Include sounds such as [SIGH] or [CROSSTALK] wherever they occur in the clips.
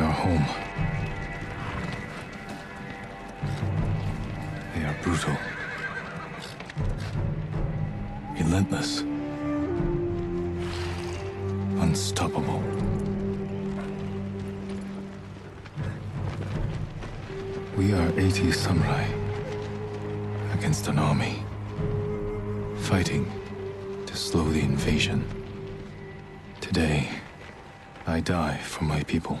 our home. They are brutal. Relentless. Unstoppable. We are 80 samurai against an army. Fighting to slow the invasion. Today, I die for my people.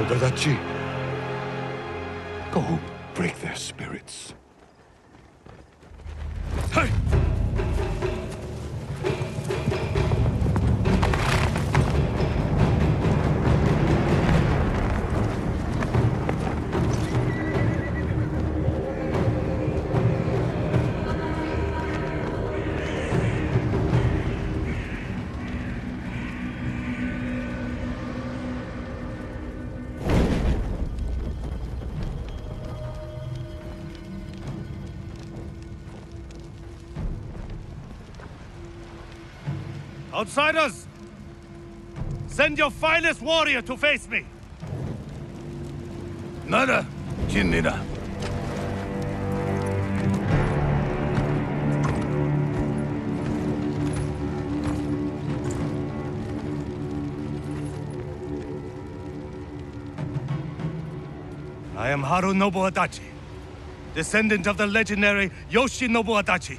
Nodadachi, go break their spirits. Hey! Outsiders! Send your finest warrior to face me! Nada, Jinnida. I am Haru Nobu Adachi, descendant of the legendary Yoshinobu Adachi.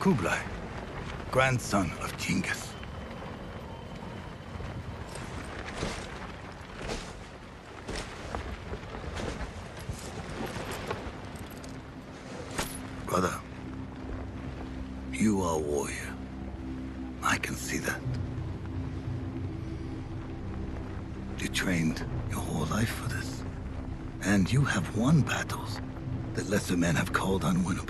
Kublai, grandson of Genghis. Brother, you are a warrior. I can see that. You trained your whole life for this. And you have won battles that lesser men have called unwinnable.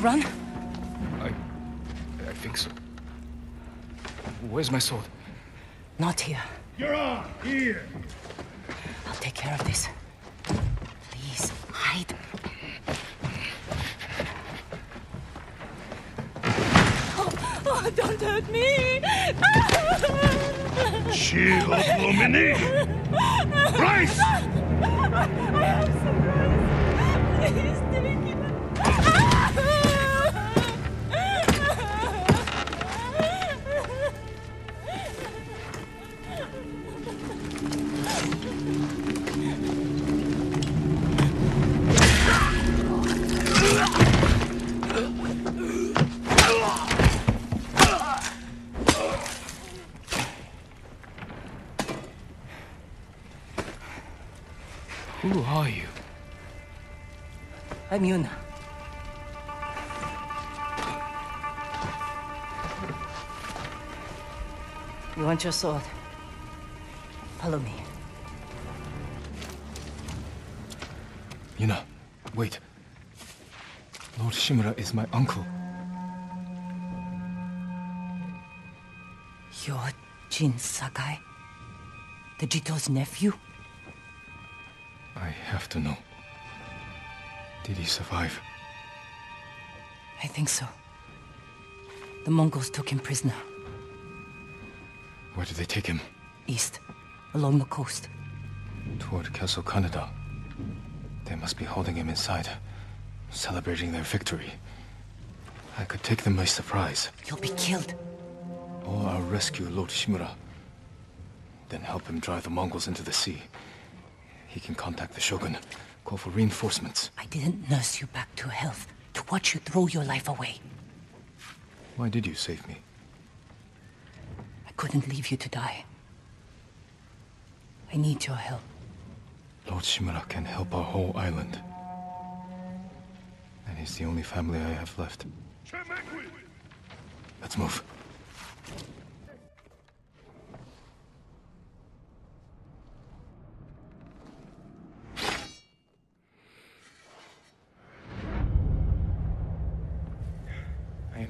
You run? I. I think so. Where's my sword? Not here. You're on! Here! I'm Yuna. Ah. You want your sword? Follow me. Yuna, wait. Lord Shimura is my uncle. You're Jin Sakai? The Jito's nephew? I have to know. Did he survive? I think so. The Mongols took him prisoner, Where did they take him? east, along the coast. Toward Castle Kaneda. They must be holding him inside, celebrating their victory. I could take them by surprise, You'll be killed. or I'll rescue Lord Shimura. Then help him drive the Mongols into the sea. He can contact the Shogun, call for reinforcements. I didn't nurse you back to health to watch you throw your life away. Why did you save me? I couldn't leave you to die. I need your help. Lord Shimura can help our whole island. And he's the only family I have left. Let's move.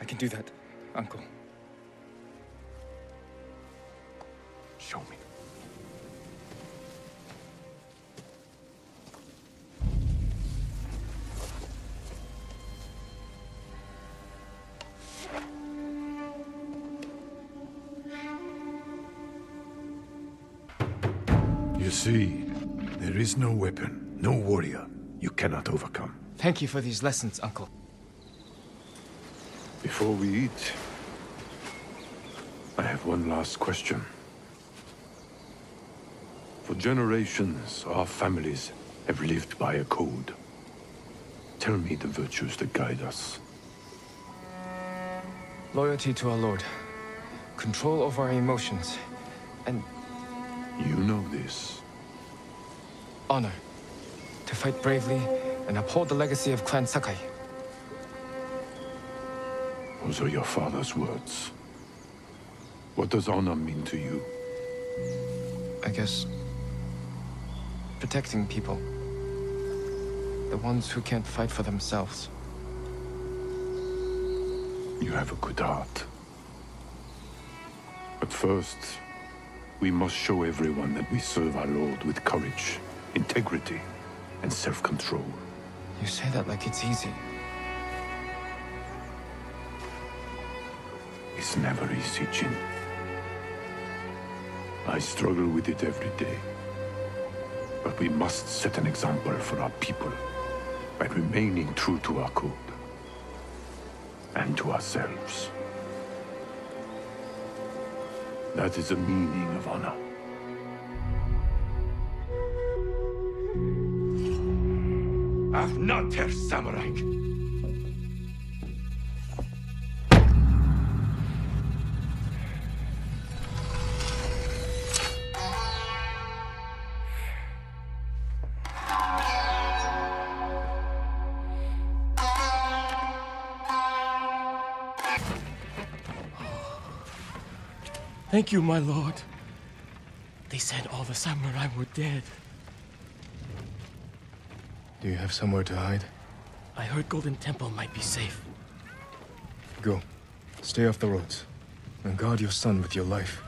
I can do that, Uncle. Show me. You see, there is no weapon, no warrior you cannot overcome. Thank you for these lessons, Uncle. Before we eat, I have one last question. For generations, our families have lived by a code. Tell me the virtues that guide us. Loyalty to our Lord. Control over our emotions. And You know this. honor. To fight bravely and uphold the legacy of Clan Sakai. Those are your father's words. What does honor mean to you? I guess... Protecting people. The ones who can't fight for themselves. You have a good heart. But first, we must show everyone that we serve our Lord with courage, integrity, and self-control. You say that like it's easy. It's never easy, Jin. I struggle with it every day. But we must set an example for our people by remaining true to our code and to ourselves. That is the meaning of honor. Herr Samurai! Thank you, my lord. They said all the samurai were dead. Do you have somewhere to hide? I heard Golden Temple might be safe. Go. Stay off the roads. And guard your son with your life.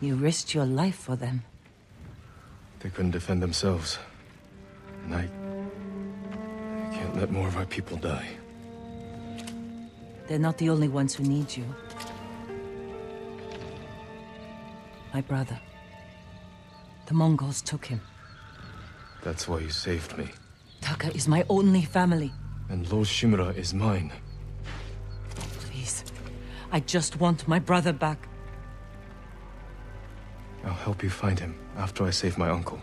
You risked your life for them. They couldn't defend themselves. And I... I can't let more of our people die. They're not the only ones who need you. My brother. The Mongols took him. That's why you saved me. Taka is my only family. And Lord Shimura is mine. Please. I just want my brother back. I'll help you find him after I save my uncle.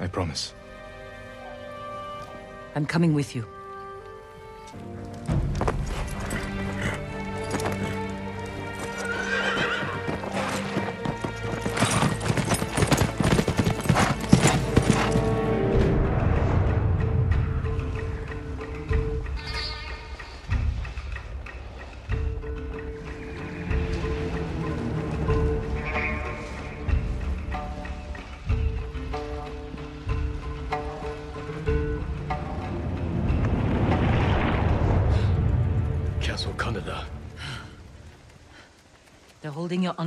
I promise. I'm coming with you.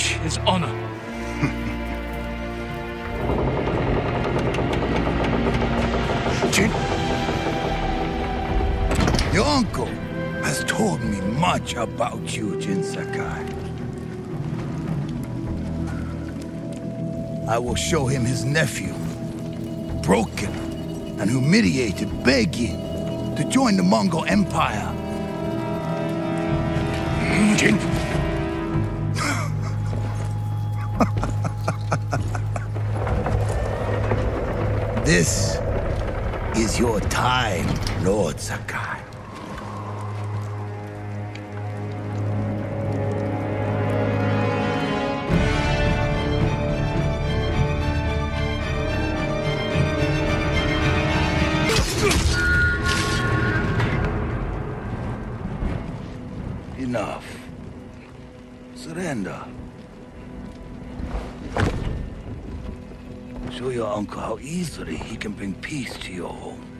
To avenge his honor. [LAUGHS] Jin. Your uncle has told me much about you, Jin Sakai. I will show him his nephew, broken and humiliated, begging to join the Mongol Empire. Hmm, Jin. Time, Lord Sakai. Enough. Surrender. Show your uncle how easily he can bring peace to your home.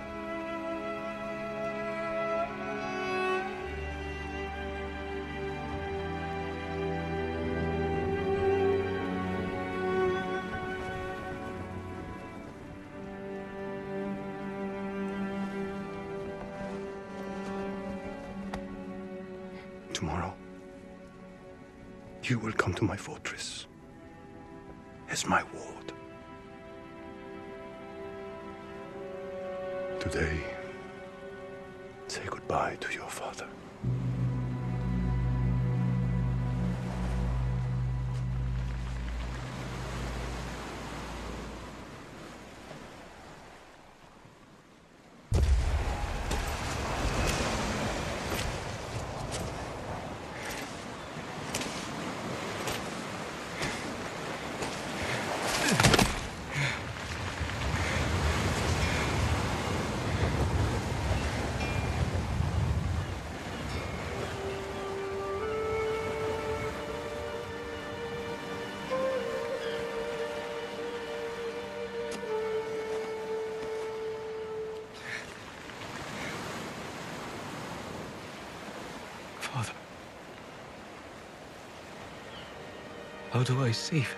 How do I save him?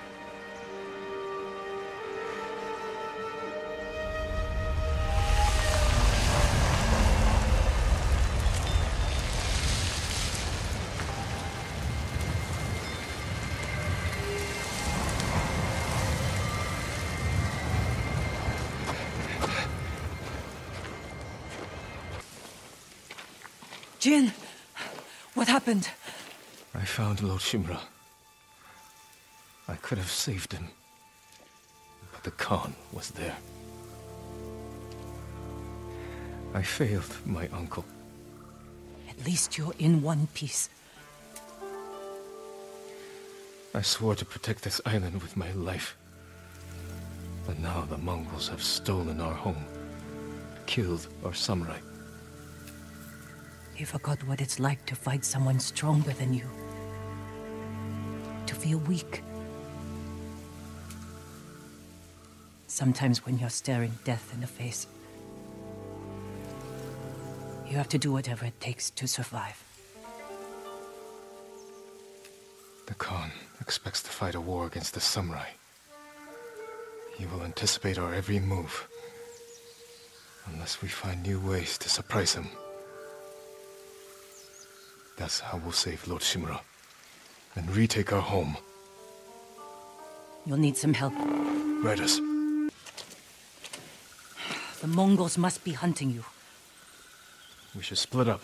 Jin! What happened? I found Lord Shimura. I could have saved him. But the Khan was there. I failed my uncle. At least you're in one piece. I swore to protect this island with my life. But now the Mongols have stolen our home, killed our samurai. You forgot what it's like to fight someone stronger than you. To feel weak. Sometimes when you're staring death in the face, you have to do whatever it takes to survive. The Khan expects to fight a war against the samurai. He will anticipate our every move. Unless we find new ways to surprise him. That's how we'll save Lord Shimura. And retake our home. You'll need some help. Riders. The Mongols must be hunting you. We should split up.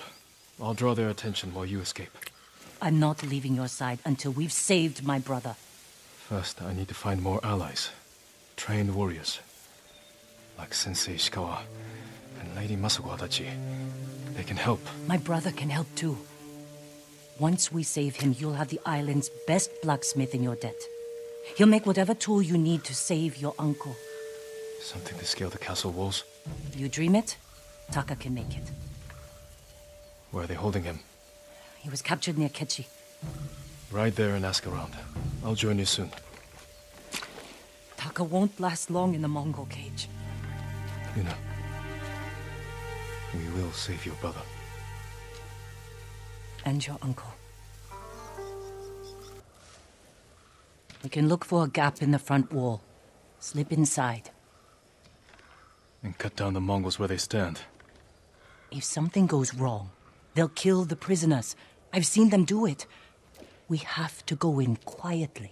I'll draw their attention while you escape. I'm not leaving your side until we've saved my brother. First, I need to find more allies. Trained warriors. Like Sensei Ishikawa and Lady Masako Adachi. They can help. My brother can help too. Once we save him, you'll have the island's best blacksmith in your debt. He'll make whatever tool you need to save your uncle. Something to scale the castle walls? You dream it, Taka can make it. Where are they holding him? He was captured near Kechi. Ride there and ask around. I'll join you soon. Taka won't last long in the Mongol cage. Yuna. We will save your brother. And your uncle. We can look for a gap in the front wall. Slip inside. And cut down the Mongols where they stand. If something goes wrong, they'll kill the prisoners. I've seen them do it. We have to go in quietly.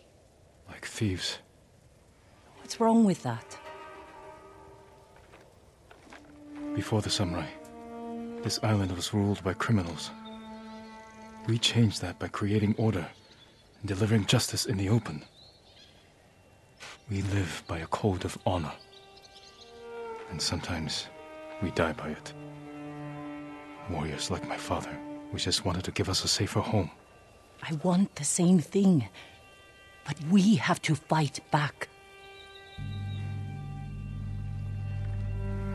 Like thieves. What's wrong with that? Before the samurai, this island was ruled by criminals. We changed that by creating order and delivering justice in the open. We live by a code of honor. And sometimes we die by it. Warriors like my father, we just wanted to give us a safer home. I want the same thing. But we have to fight back.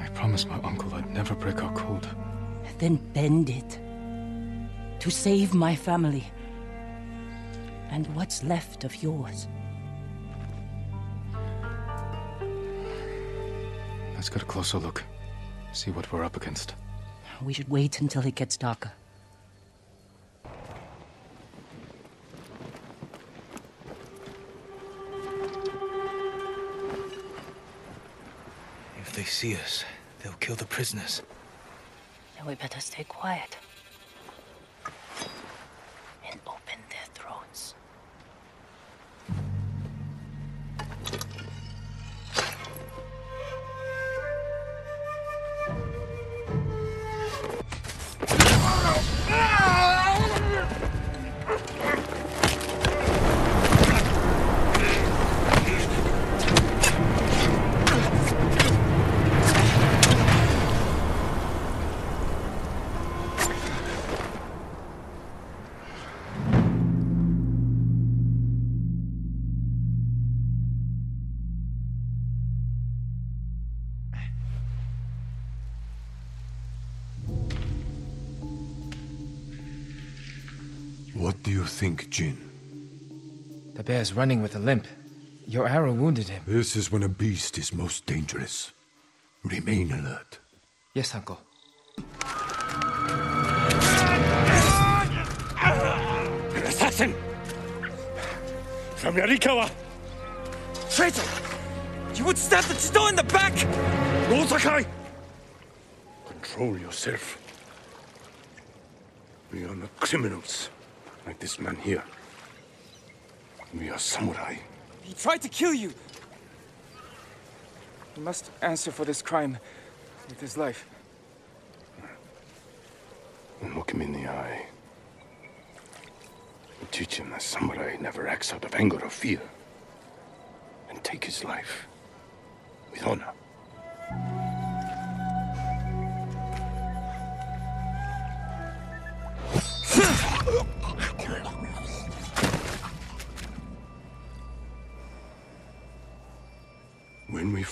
I promised my uncle I'd never break our code. Then bend it. To save my family. And what's left of yours. Let's get a closer look. See what we're up against. We should wait until it gets darker. If they see us, they'll kill the prisoners. Then we better stay quiet. You think, Jin? The bear's running with a limp. Your arrow wounded him. This is when a beast is most dangerous. Remain alert. Yes, uncle. An Assassin! From Yarikawa! Traitor! You would stab the Jito in the back! Lord Sakai! Control yourself. We are not criminals, like this man here. We are samurai. He tried to kill you! He must answer for this crime with his life. And look him in the eye. And teach him that samurai never acts out of anger or fear. And take his life with honor.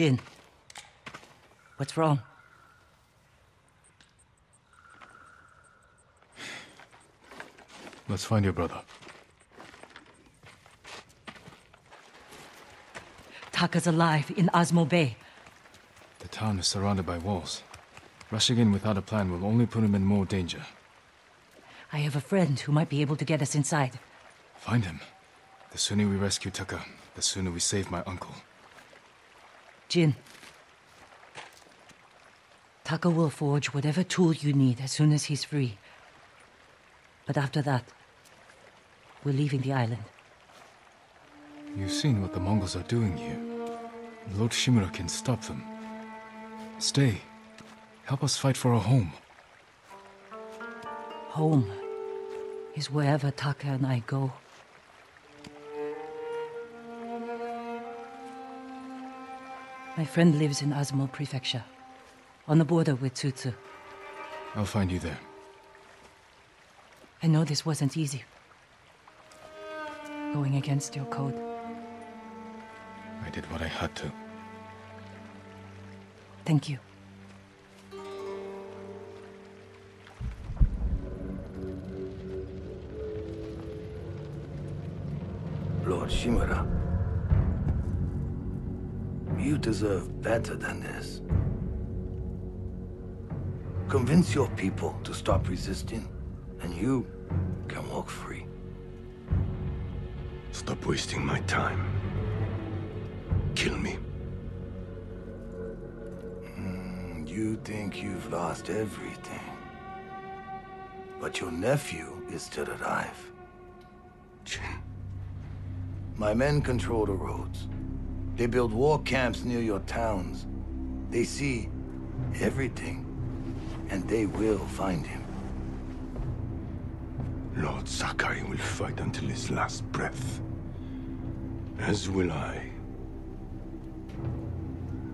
Jin. What's wrong? Let's find your brother. Taka's alive in Azamo Bay. The town is surrounded by walls. Rushing in without a plan will only put him in more danger. I have a friend who might be able to get us inside. Find him. The sooner we rescue Taka, the sooner we save my uncle. Jin. Taka will forge whatever tool you need as soon as he's free. But after that, we're leaving the island. You've seen what the Mongols are doing here. Lord Shimura can stop them. Stay. Help us fight for a home. Home is wherever Taka and I go. My friend lives in Azamo Prefecture, on the border with Tsutsu. I'll find you there. I know this wasn't easy. Going against your code. I did what I had to. Thank you. Lord Shimura. You deserve better than this. Convince your people to stop resisting, and you can walk free. Stop wasting my time. Kill me. Mm, You think you've lost everything. But your nephew is still alive. Jin. My men control the roads. They build war camps near your towns. They see everything. And they will find him. Lord Sakai will fight until his last breath. As will I.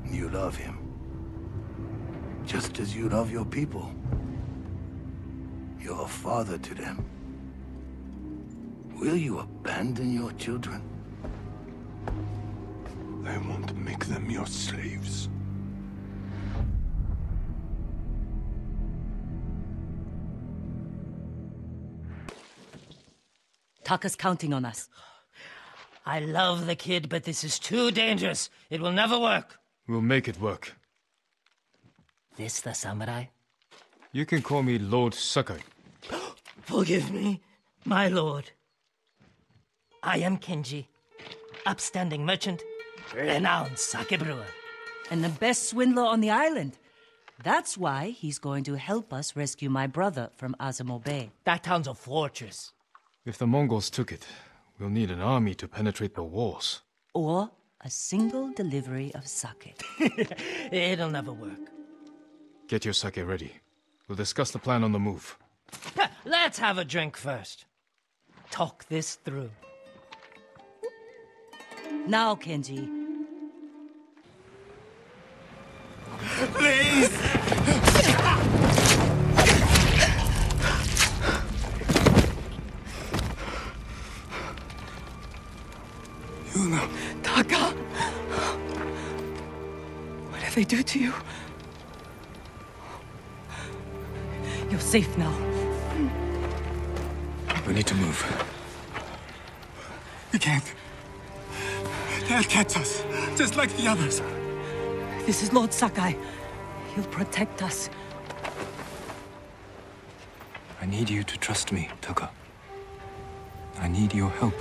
You love him. Just as you love your people. You're a father to them. Will you abandon your children? I won't make them your slaves. Taka's counting on us. I love the kid, but this is too dangerous. It will never work. We'll make it work. This the samurai? You can call me Lord Sakai. [GASPS] Forgive me, my lord. I am Kenji, upstanding merchant, renowned sake brewer. And the best swindler on the island. That's why he's going to help us rescue my brother from Azamo Bay. That town's a fortress. If the Mongols took it, we'll need an army to penetrate the walls. Or a single delivery of sake. [LAUGHS] It'll never work. Get your sake ready. We'll discuss the plan on the move. Let's have a drink first. Talk this through. Now, Kenji. Please! Yuna. Taka! What did they do to you? You're safe now. We need to move. We can't. They'll catch us, just like the others. This is Lord Sakai. He'll protect us. I need you to trust me, Taka. I need your help.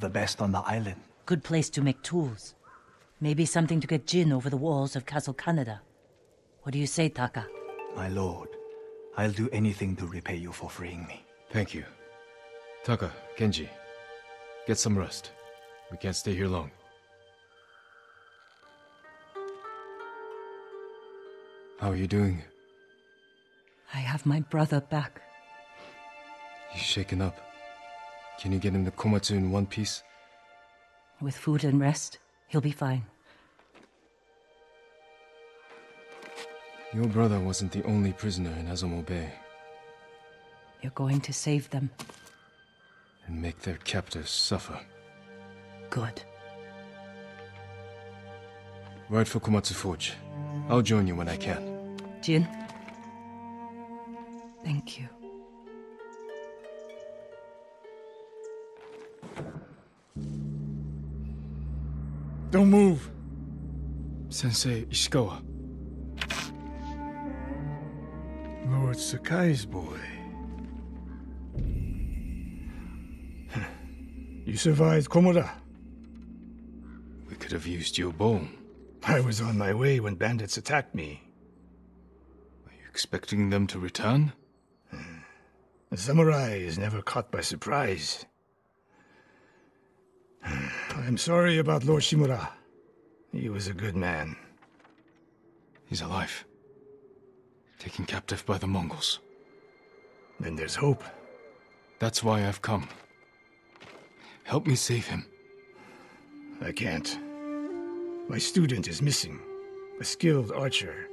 Of the best on the island. Good place to make tools. Maybe something to get Jin over the walls of Castle Kaneda. What do you say, Taka? My lord, I'll do anything to repay you for freeing me. Thank you. Taka, Kenji, get some rest. We can't stay here long. How are you doing? I have my brother back. He's shaken up. Can you get him to Komatsu in one piece? With food and rest, he'll be fine. Your brother wasn't the only prisoner in Azamo Bay, You're going to save them. and make their captors suffer. Good. Ride for Komatsu Forge. I'll join you when I can. Jin? Thank you. Don't move. Sensei Ishikawa. Lord Sakai's boy. [LAUGHS] You survived Komoda. We could have used your bone. I was on my way when bandits attacked me. Are you expecting them to return? A samurai is never caught by surprise. I'm sorry about Lord Shimura. He was a good man. He's alive. Taken captive by the Mongols. Then there's hope. That's why I've come. Help me save him. I can't. My student is missing. A skilled archer.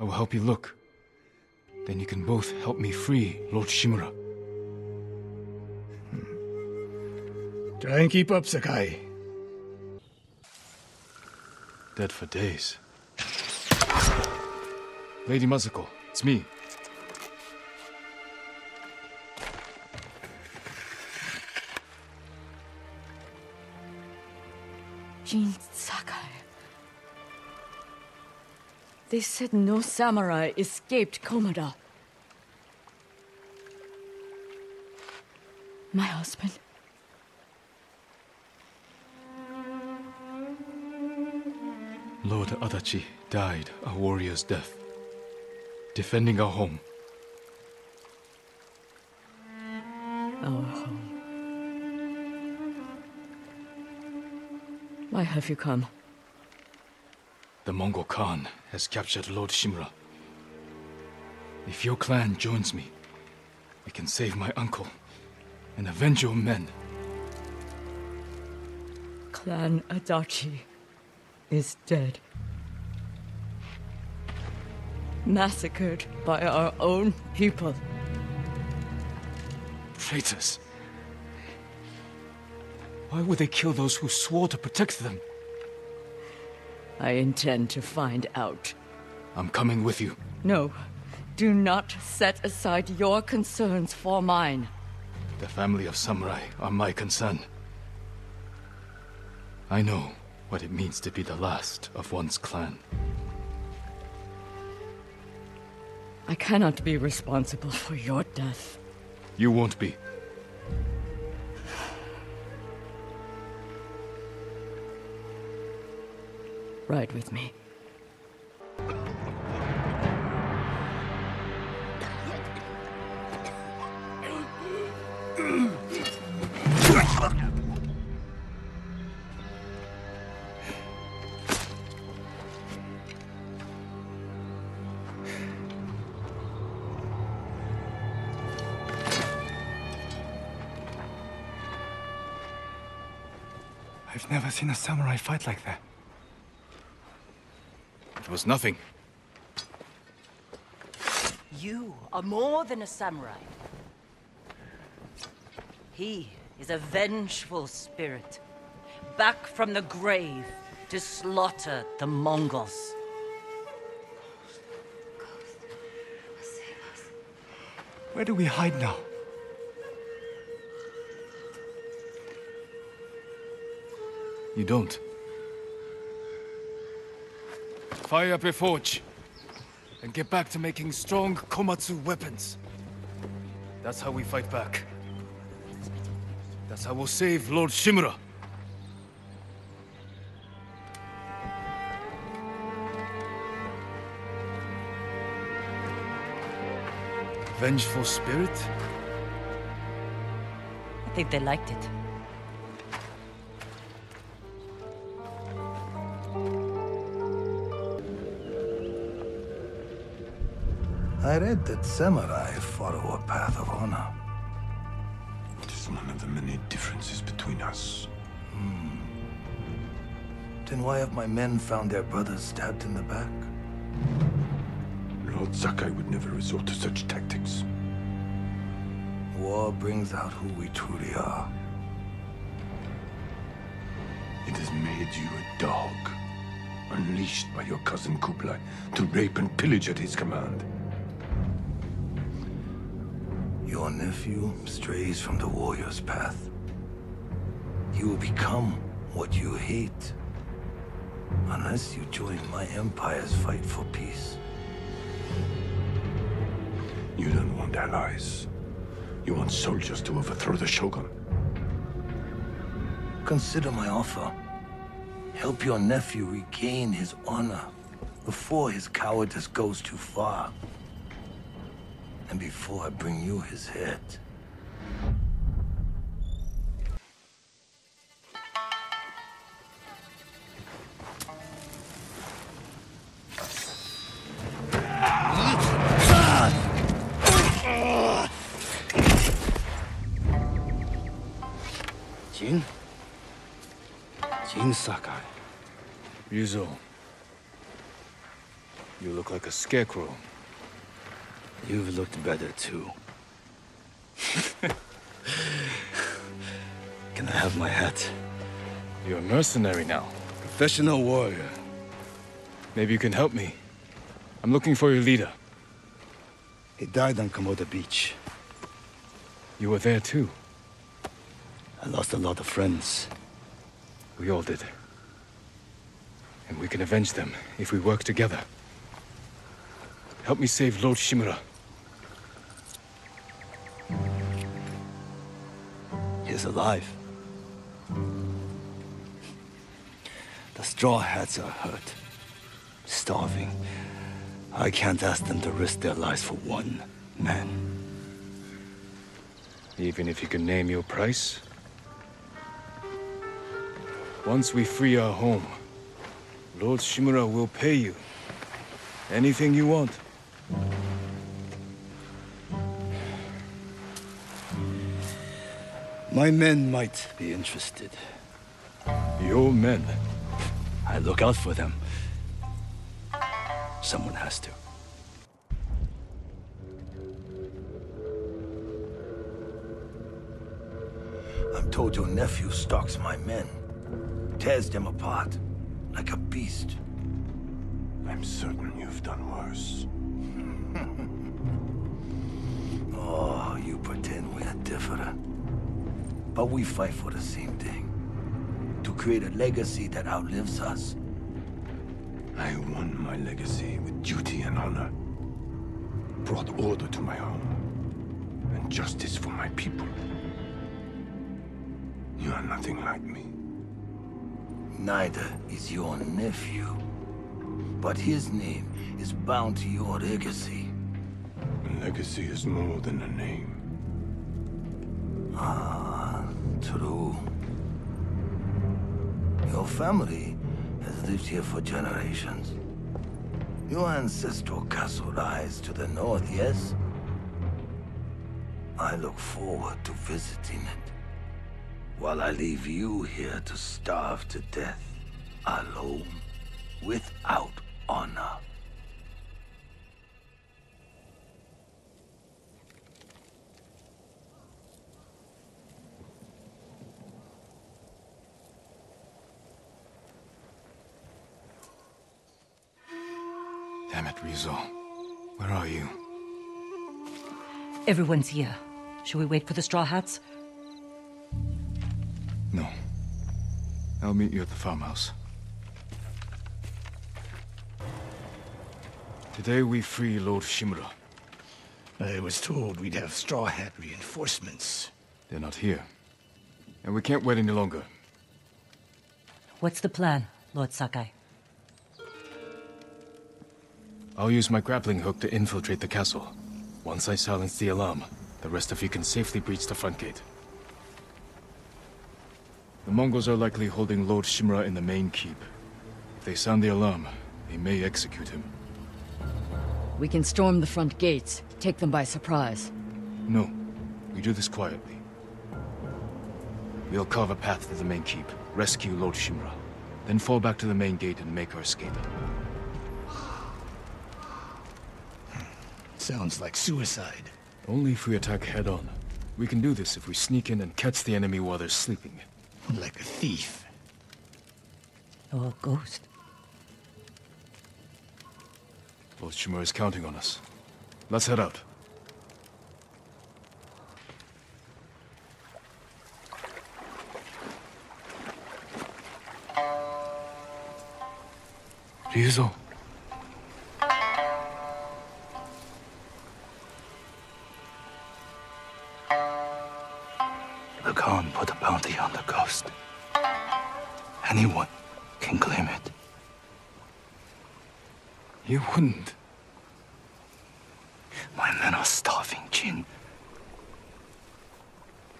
I will help you look. Then you can both help me free Lord Shimura. Try and keep up, Sakai. Dead for days. Lady Masako, it's me. Jin Sakai. They said no samurai escaped Komoda. My husband. Lord Adachi died a warrior's death. Defending our home. Our home. Why have you come? The Mongol Khan has captured Lord Shimura. If your clan joins me, we can save my uncle and avenge your men. Clan Adachi is dead. Massacred by our own people. Traitors. Why would they kill those who swore to protect them? I intend to find out. I'm coming with you. No, do not set aside your concerns for mine. The family of samurai are my concern. I know what it means to be the last of one's clan. I cannot be responsible for your death. You won't be. Ride with me. Seen a samurai fight like that. It was nothing. You are more than a samurai. He is a vengeful spirit, back from the grave to slaughter the Mongols. Where do we hide now? You don't. Fire up your forge. And get back to making strong Komatsu weapons. That's how we fight back. That's how we'll save Lord Shimura. Vengeful spirit? I think they liked it. I read that samurai follow a path of honor. It is one of the many differences between us. Hmm. Then why have my men found their brothers stabbed in the back? Lord Sakai would never resort to such tactics. War brings out who we truly are. It has made you a dog, unleashed by your cousin Kublai to rape and pillage at his command. Nephew strays from the warrior's path. You will become what you hate. Unless you join my empire's fight for peace. You don't want allies. You want soldiers to overthrow the Shogun. Consider my offer. Help your nephew regain his honor before his cowardice goes too far. And before I bring you his head. Jin? Jin Sakai. Ryuzo. You look like a scarecrow. You've looked better too. Can I have my hat? You're a mercenary now. Professional warrior. Maybe you can help me. I'm looking for your leader. He died on Komoda Beach. You were there too. I lost a lot of friends. We all did. And we can avenge them if we work together. Help me save Lord Shimura. He's alive. The Straw Hats are hurt. Starving. I can't ask them to risk their lives for one man. Even if you can name your price? Once we free our home, Lord Shimura will pay you. Anything you want. My men might be interested. Your men? I look out for them. Someone has to. I'm told your nephew stalks my men. Tears them apart. Like a beast. I'm certain you've done worse. [LAUGHS] oh, you pretend we're different. But we fight for the same thing. To create a legacy that outlives us. I won my legacy with duty and honor. Brought order to my home. And justice for my people. You are nothing like me. Neither is your nephew. But his name is bound to your legacy. A legacy is more than a name. Ah, true. Your family has lived here for generations. Your ancestral castle lies to the north, yes? I look forward to visiting it. While I leave you here to starve to death, alone, without honor. Damn it, Ryuzo. Where are you? Everyone's here. Shall we wait for the Straw Hats? No. I'll meet you at the farmhouse. Today we free Lord Shimura. I was told we'd have Straw Hat reinforcements. They're not here. And we can't wait any longer. What's the plan, Lord Sakai? I'll use my grappling hook to infiltrate the castle. Once I silence the alarm, the rest of you can safely breach the front gate. The Mongols are likely holding Lord Shimura in the main keep. If they sound the alarm, they may execute him. We can storm the front gates, take them by surprise. No, we do this quietly. We'll carve a path to the main keep, rescue Lord Shimura, then fall back to the main gate and make our escape. Sounds like suicide. Only if we attack head-on. We can do this if we sneak in and catch the enemy while they're sleeping. Like a thief. Or a ghost. Lord Shimura is counting on us. Let's head out. Ryuzo. You wouldn't. My men are starving, Jin.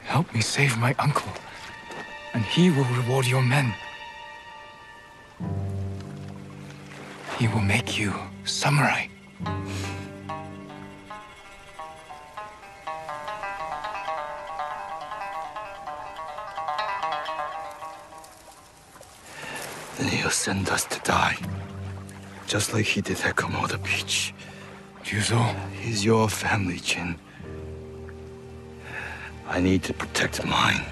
Help me save my uncle, and he will reward your men. He will make you samurai. Then he'll send us to die. Just like he did at Komoda Beach. Ryuzo. He's your family, Jin. I need to protect mine.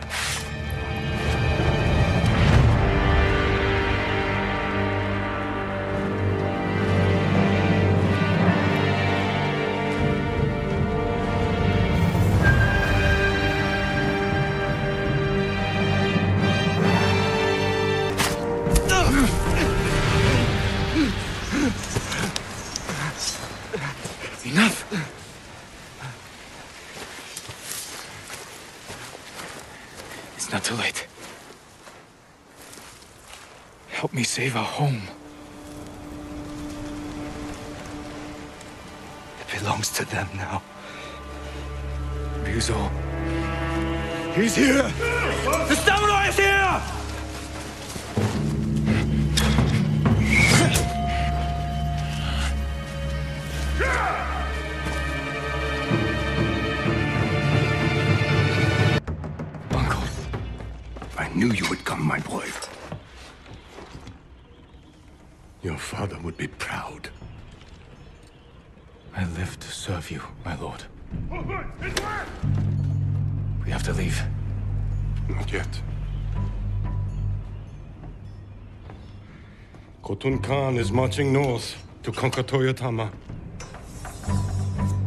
Khotun Khan is marching north to conquer Toyotama.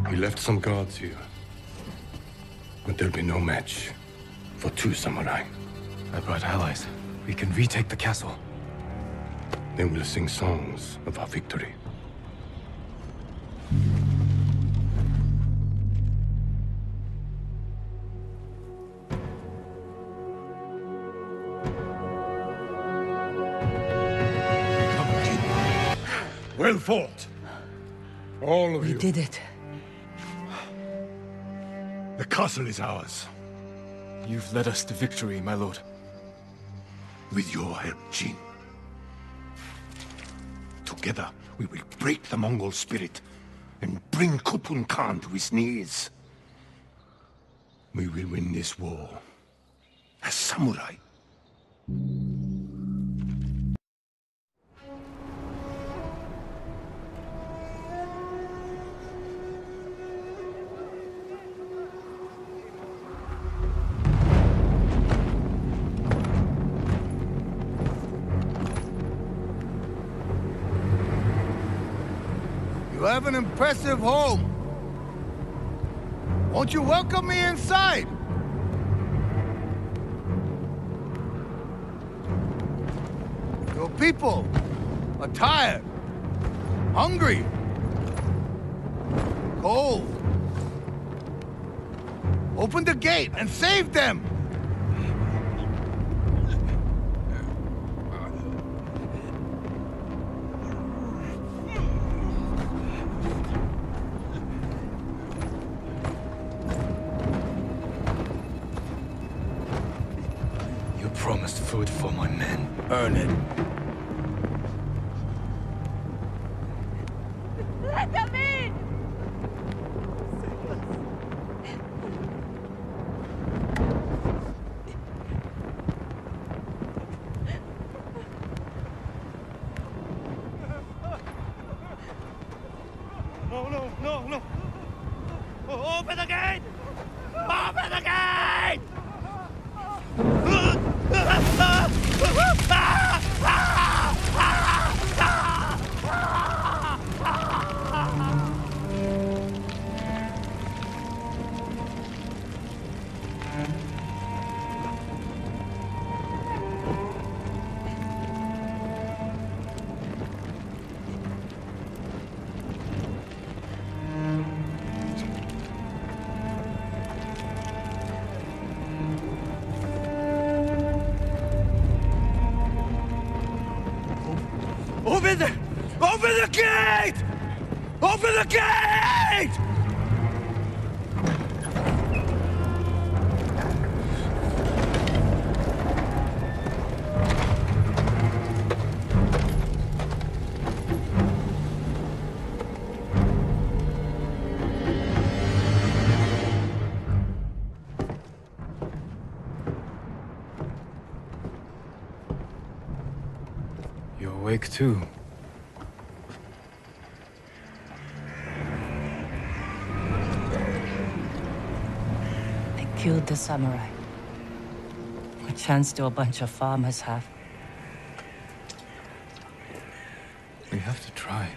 He left some guards here. But there'll be no match for two samurai. I brought allies. We can retake the castle. They will sing songs of our victory. Fought. All of We you. did it. The castle is ours. You've led us to victory, my lord. With your help, Jin. Together, we will break the Mongol spirit and bring Khotun Khan to his knees. We will win this war as samurai. You have an impressive home. Won't you welcome me inside? Your people are tired, hungry, cold. Open the gate and save them! You're awake too. I killed the samurai. What chance do a bunch of farmers have? We have to try.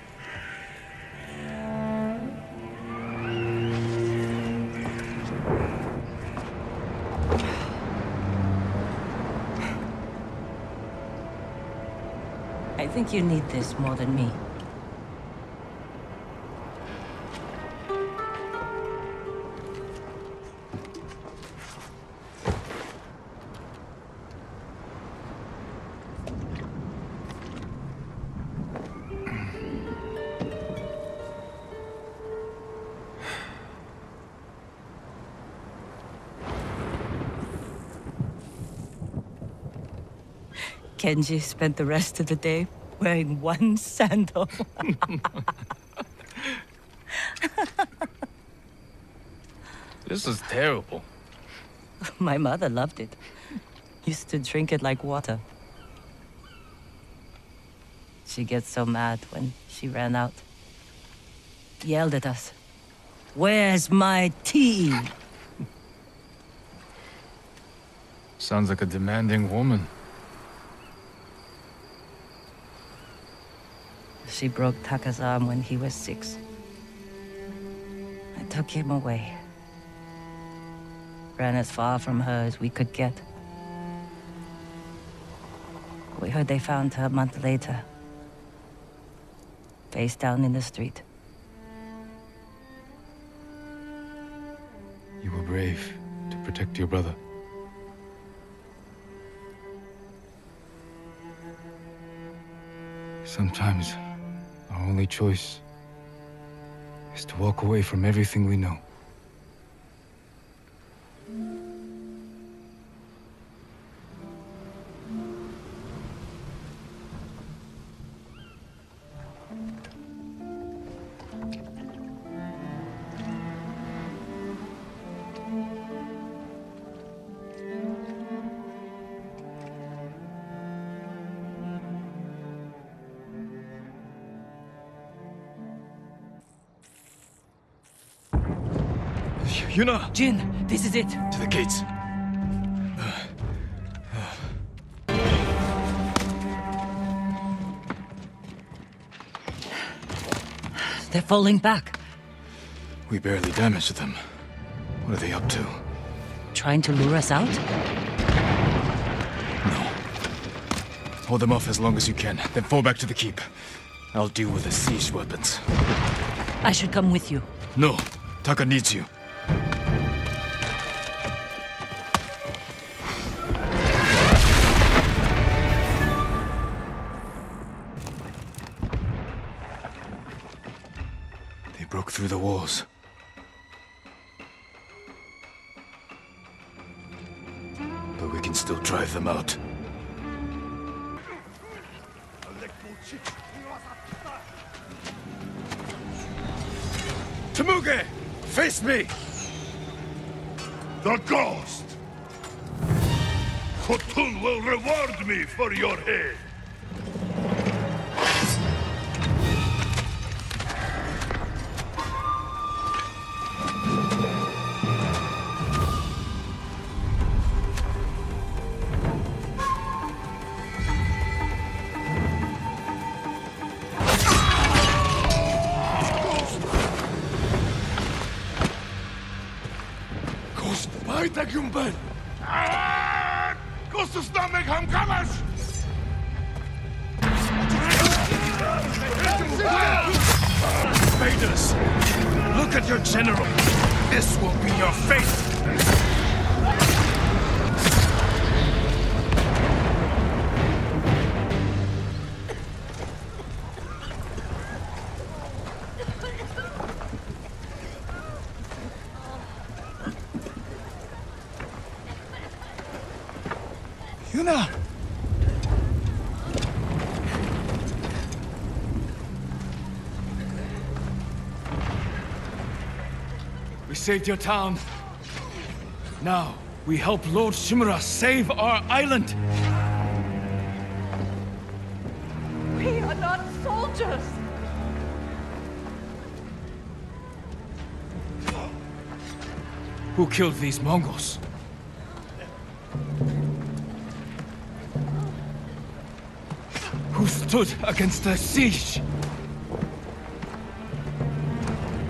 I think you need this more than me. Kenji spent the rest of the day wearing one [LAUGHS] sandal. This is terrible. My mother loved it. Used to drink it like water. She gets so mad when she ran out. Yelled at us. Where's my tea? Sounds like a demanding woman. She broke Taka's arm when he was six. I took him away. Ran as far from her as we could get. We heard they found her a month later. Face down in the street. You were brave to protect your brother. Sometimes our only choice is to walk away from everything we know. Yuna! Jin, this is it. To the gates. They're falling back. We barely damaged them. What are they up to? Trying to lure us out? No. Hold them off as long as you can, then fall back to the keep. I'll deal with the siege weapons. I should come with you. No, Taka needs you. Through the walls. But we can still drive them out. Temuge! Face me! The ghost! Khotun will reward me for your head! Saved your town. Now, we help Lord Shimura save our island! We are not soldiers! Who killed these Mongols? Who stood against the siege?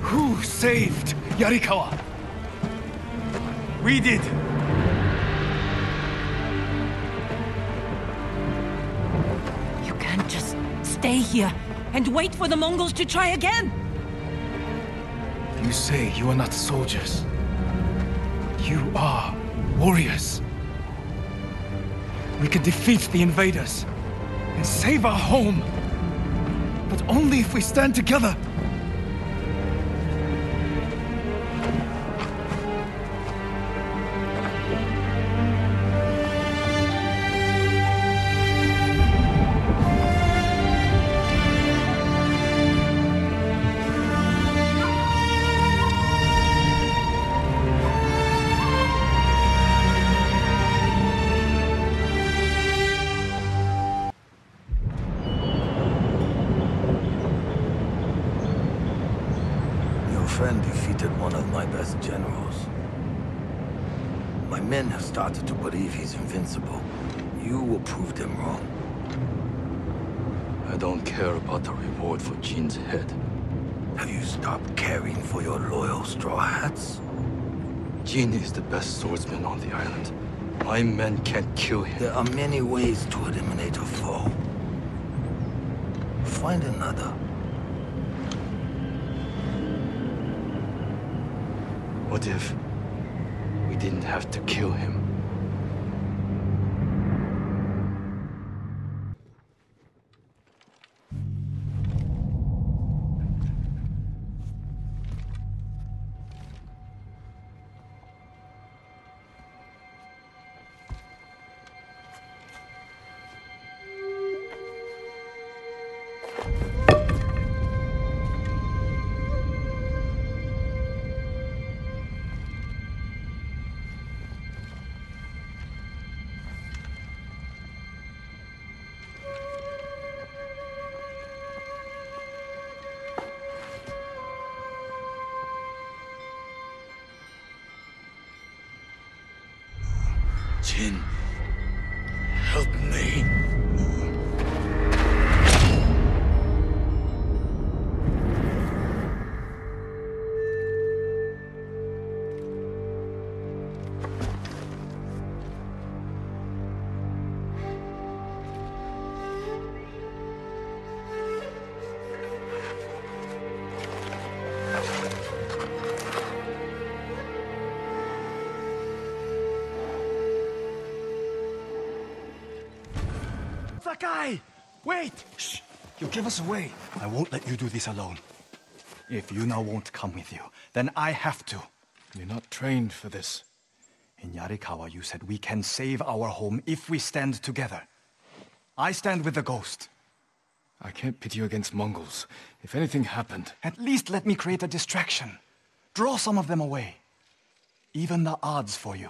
Who saved Yarikawa? We did. You can't just stay here and wait for the Mongols to try again. You say you are not soldiers. You are warriors. We can defeat the invaders and save our home. But only if we stand together. Best generals. My men have started to believe he's invincible. You will prove them wrong. I don't care about the reward for Jin's head. Have you stopped caring for your loyal Straw Hats? Jin is the best swordsman on the island. My men can't kill him. There are many ways to eliminate a foe. Find another. What if we didn't have to kill him? Give us away. I won't let you do this alone. If Yuna won't come with you, then I have to. You're not trained for this. In Yarikawa, you said we can save our home if we stand together. I stand with the ghost. I can't pit you against Mongols. If anything happened... At least let me create a distraction. Draw some of them away. Even the odds for you.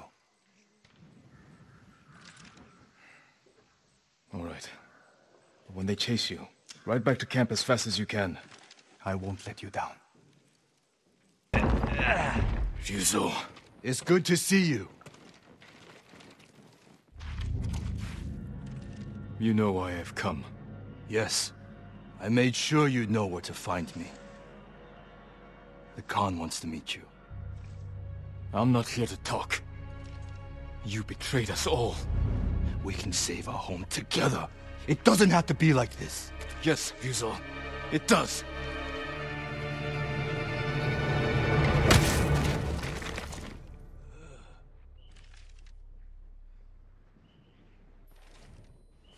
All right. But when they chase you, ride back to camp as fast as you can. I won't let you down. Ryuzo. It's good to see you. You know why I've come. Yes. I made sure you'd know where to find me. The Khan wants to meet you. I'm not here to talk. You betrayed us all. We can save our home together. It doesn't have to be like this. Yes, Ryuzo. It does.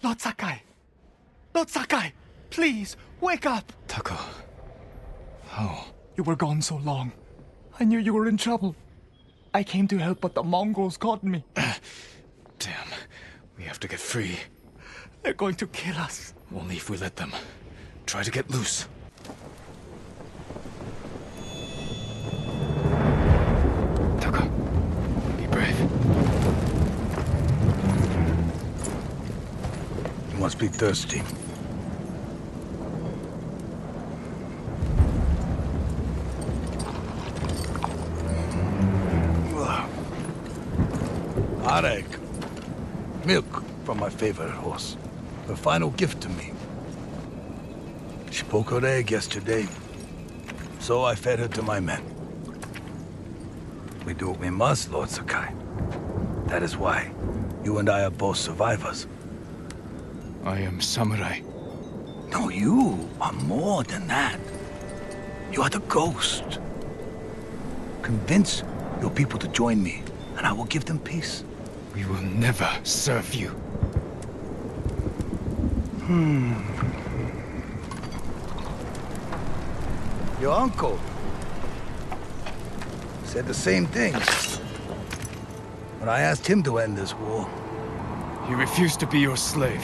Lord Sakai! Sakai! Please, wake up! Taka. How? You were gone so long. I knew you were in trouble. I came to help, but the Mongols caught me. [CLEARS THROAT] Damn. We have to get free. They're going to kill us. Only if we let them. Try to get loose. Be brave. You must be thirsty. Airag. Milk from my favorite horse. Her final gift to me. She broke her egg yesterday. So I fed her to my men. We do what we must, Lord Sakai. That is why you and I are both survivors. I am samurai. No, you are more than that. You are the ghost. Convince your people to join me, and I will give them peace. We will never serve you. Hmm. Your uncle said the same thing. When I asked him to end this war, He refused to be your slave.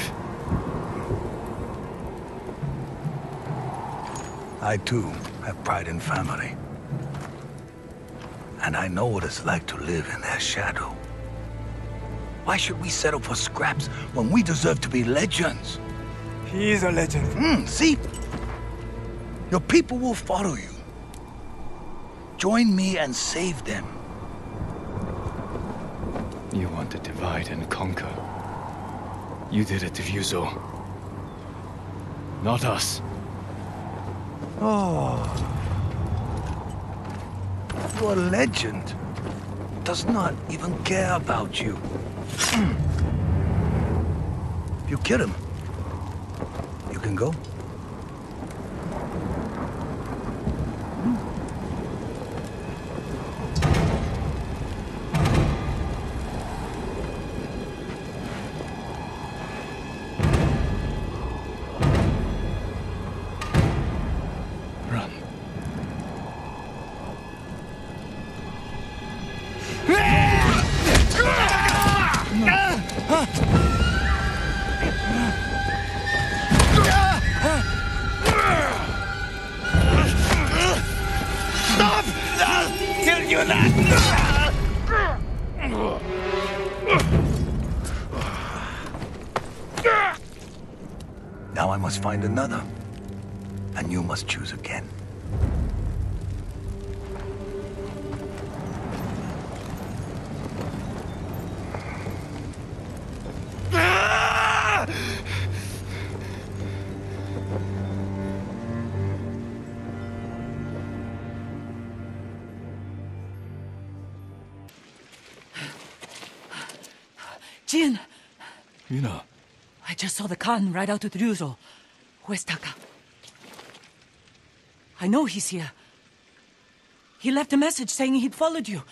I too have pride in family. And I know what it's like to live in their shadow. Why should we settle for scraps when we deserve to be legends? He is a legend. Hmm, see? Your people will follow you. Join me and save them. You want to divide and conquer. You did it to Ryuzo. Not us. Oh. Your legend does not even care about you. Hmm. If you kill him, you can go. find another. And you must choose again. Jin! Mina. I just saw the Khan ride out to Trusel. Where's Taka? I know he's here. He left a message saying he'd followed you.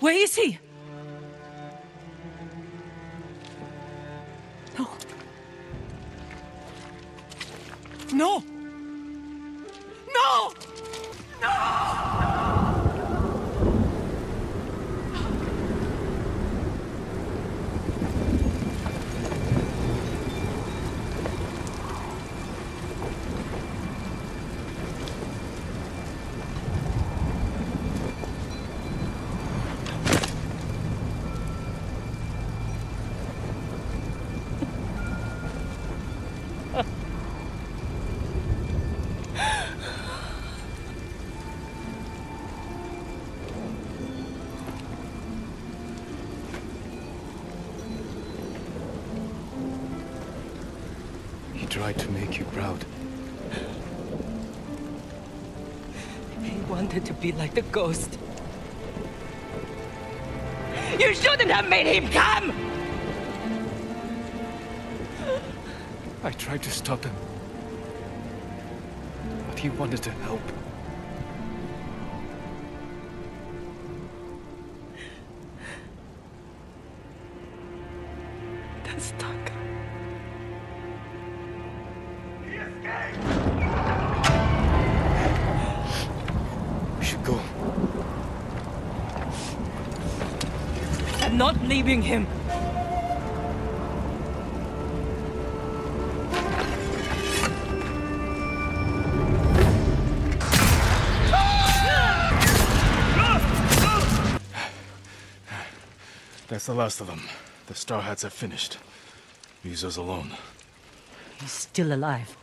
Where is he? No. No! No! he the ghost. You shouldn't have made him come! I tried to stop him. But he wanted to help. I'm not leaving him. That's the last of them. The Straw Hats have finished. Ryuzo's alone. He's still alive.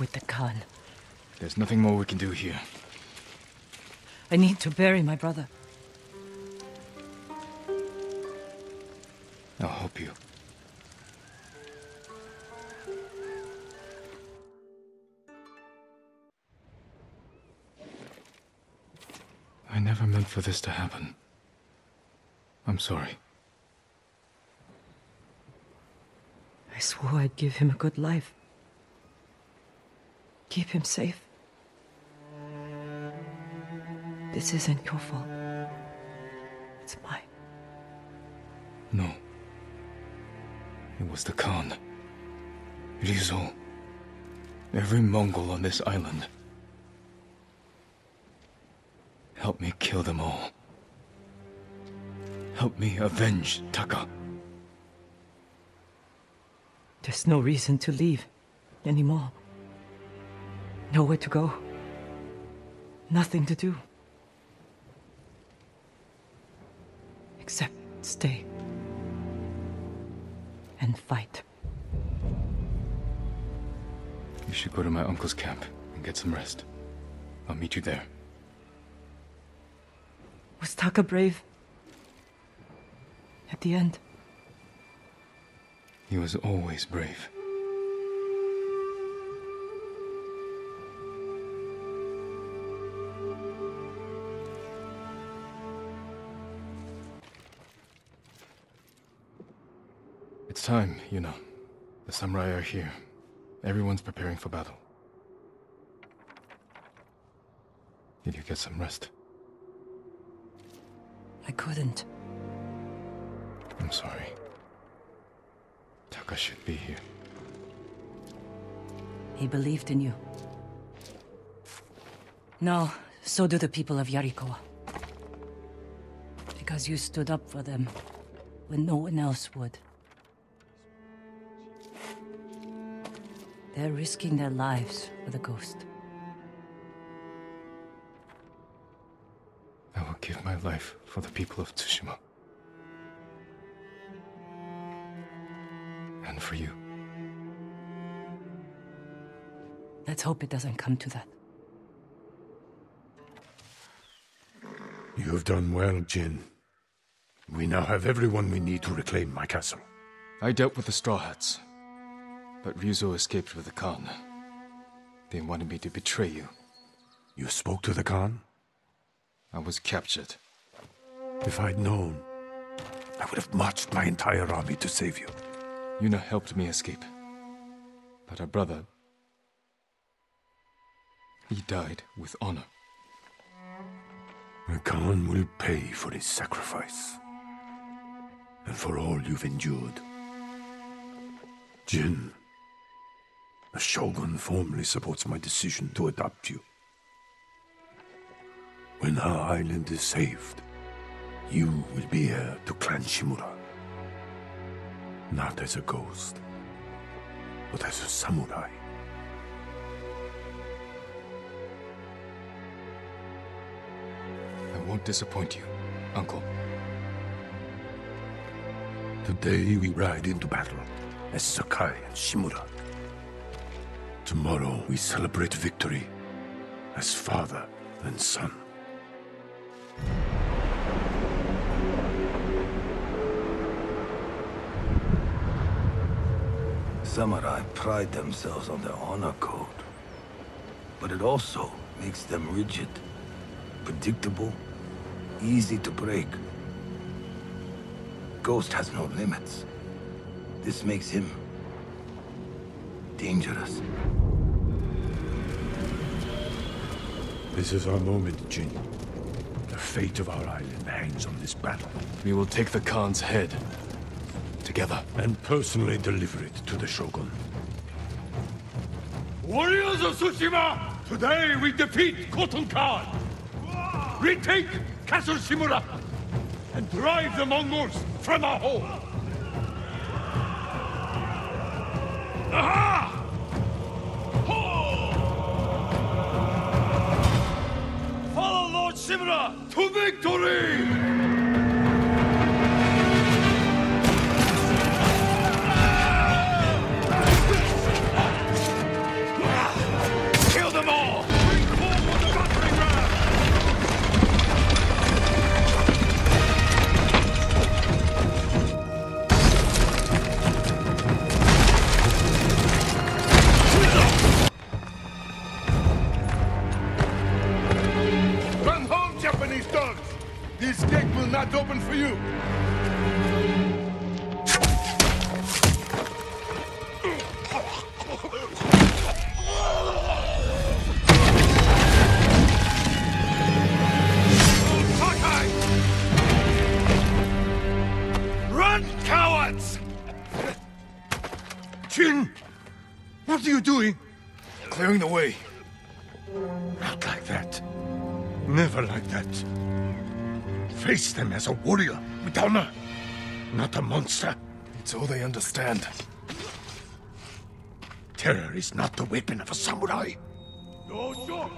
With the Khan. There's nothing more we can do here. I need to bury my brother. I'll help you. I never meant for this to happen. I'm sorry. I swore I'd give him a good life. Keep him safe. This isn't your fault. It's mine. No. It was the Khan. Ryuzo. Every Mongol on this island. Help me kill them all. Help me avenge Taka. There's no reason to leave anymore. Nowhere to go. Nothing to do. Except stay. And fight. You should go to my uncle's camp and get some rest. I'll meet you there. Was Taka brave? At the end? He was always brave. It's time, you know. The samurai are here. Everyone's preparing for battle. Did you get some rest? I couldn't. I'm sorry. Taka should be here. He believed in you. No, so do the people of Yarikawa. Because you stood up for them when no one else would. They're risking their lives for the ghost. I will give my life for the people of Tsushima. And for you. Let's hope it doesn't come to that. You have done well, Jin. We now have everyone we need to reclaim my castle. I dealt with the Straw Hats. But Ryuzo escaped with the Khan. They wanted me to betray you. You spoke to the Khan? I was captured. If I'd known, I would have marched my entire army to save you. Yuna helped me escape. But her brother. He died with honor. The Khan will pay for his sacrifice. And for all you've endured. Jin, the Shogun formally supports my decision to adopt you. When our island is saved, you will be heir to Clan Shimura. Not as a ghost, but as a samurai. I won't disappoint you, Uncle. Today we ride into battle as Sakai and Shimura. Tomorrow we celebrate victory as father and son. Samurai pride themselves on their honor code. But it also makes them rigid, predictable, easy to break. Ghost has no limits. This makes him dangerous. This is our moment, Jin. The fate of our island hangs on this battle. We will take the Khan's head. Together. And personally deliver it to the Shogun. Warriors of Tsushima! Today we defeat Khotun Khan! Retake Castle Shimura! And drive the Mongols from our home! As a warrior with honor, not a monster. It's all they understand. Terror is not the weapon of a samurai. No shot!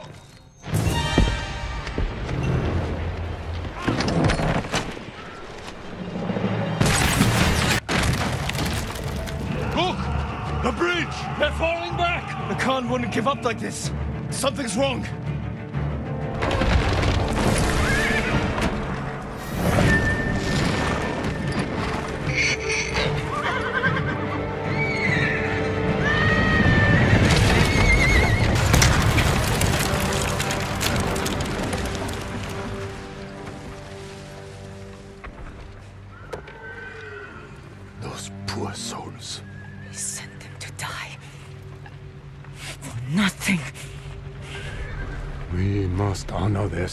Look! The bridge! They're falling back! The Khan wouldn't give up like this. Something's wrong.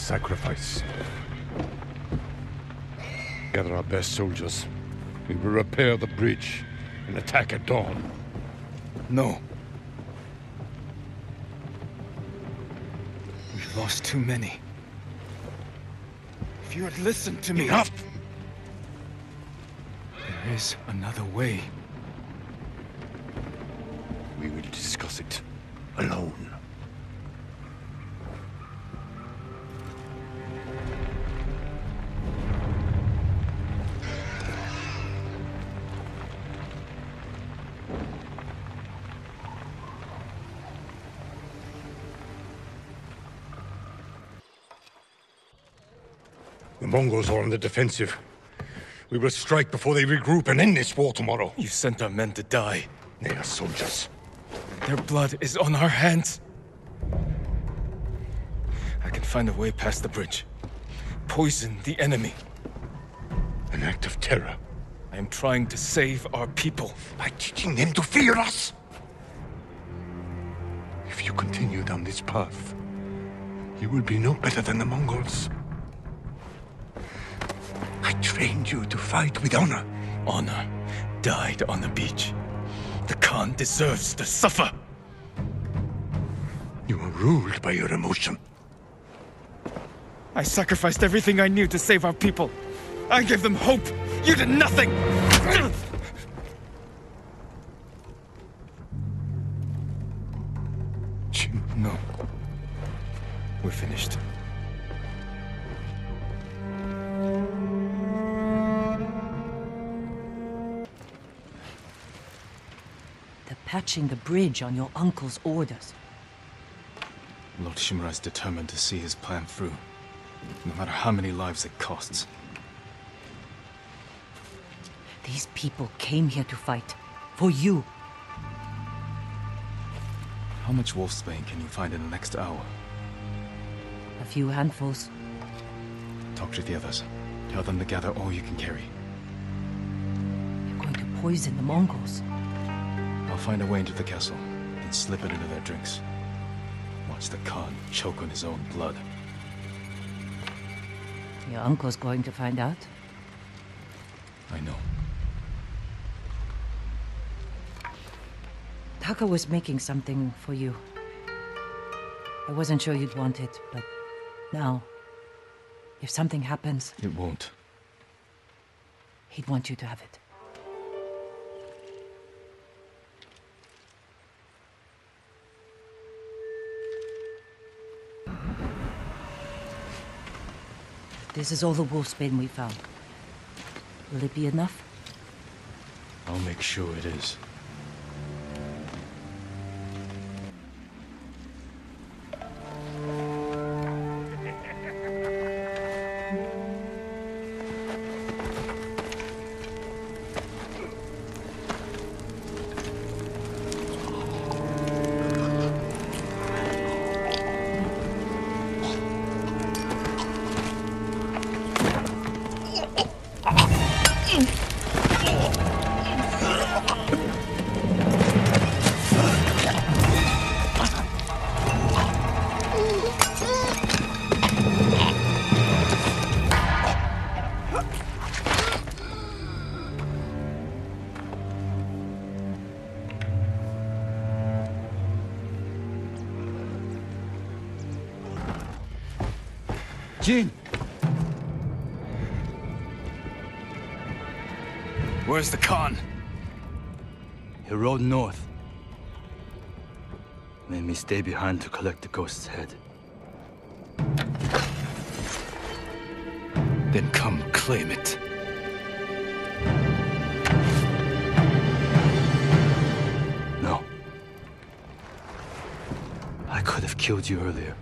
Sacrifice. Gather our best soldiers. We will repair the bridge and attack at dawn. No. We've lost too many. If you had listened to me. Enough! There is another way. The are on the defensive. We will strike before they regroup and end this war tomorrow. You sent our men to die. They are soldiers. Their blood is on our hands. I can find a way past the bridge. Poison the enemy. An act of terror. I am trying to save our people. By teaching them to fear us. If you continue down this path, you will be no better than the Mongols. I trained you to fight with honor. Honor died on the beach. The Khan deserves to suffer. You are ruled by your emotion. I sacrificed everything I knew to save our people. I gave them hope. You did nothing. The bridge on your uncle's orders. Lord Shimura is determined to see his plan through, no matter how many lives it costs. These people came here to fight. For you. How much wolfsbane can you find in the next hour? A few handfuls. Talk to the others. Tell them to gather all you can carry. You're going to poison the Mongols. I'll find a way into the castle and slip it into their drinks. Watch the Khan choke on his own blood. Your uncle's going to find out. I know. Taka was making something for you. I wasn't sure you'd want it, but now, if something happens, It won't. he'd want you to have it. This is all the wolf's wolfsbane we found. Will it be enough? I'll make sure it is. Stay behind to collect the ghost's head. Then come claim it. No. I could have killed you earlier.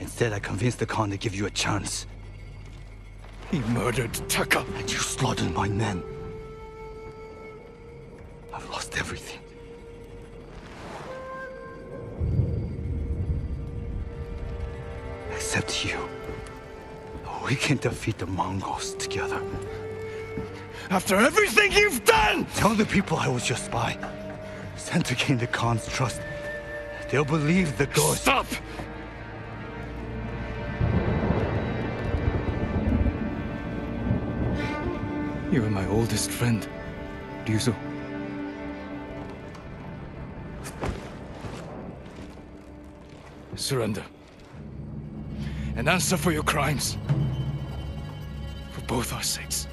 Instead, I convinced the Khan to give you a chance. He murdered Taka. And you slaughtered my men. Can defeat the Mongols together. After everything you've done! Tell the people I was your spy. Sent to gain the Khan's trust. They'll believe the ghost. Stop! You are my oldest friend, Ryuzo. Surrender. And answer for your crimes. For our sakes.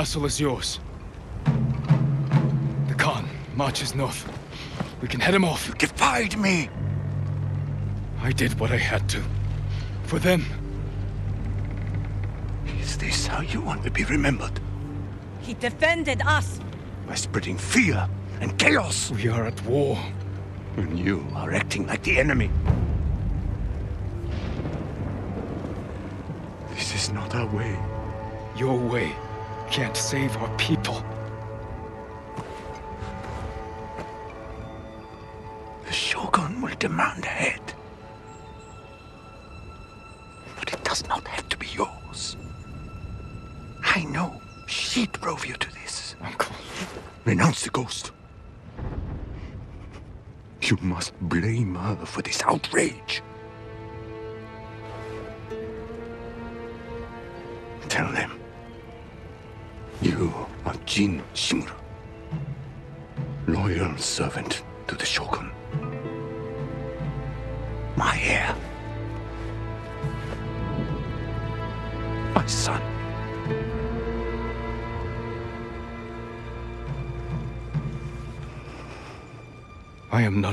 Castle is yours. The Khan marches north. We can head him off. You defied me! I did what I had to. For them. Is this how you want to be remembered? He defended us. By spreading fear and chaos. We are at war. And you are acting like the enemy. This is not our way. Your way can't save our people.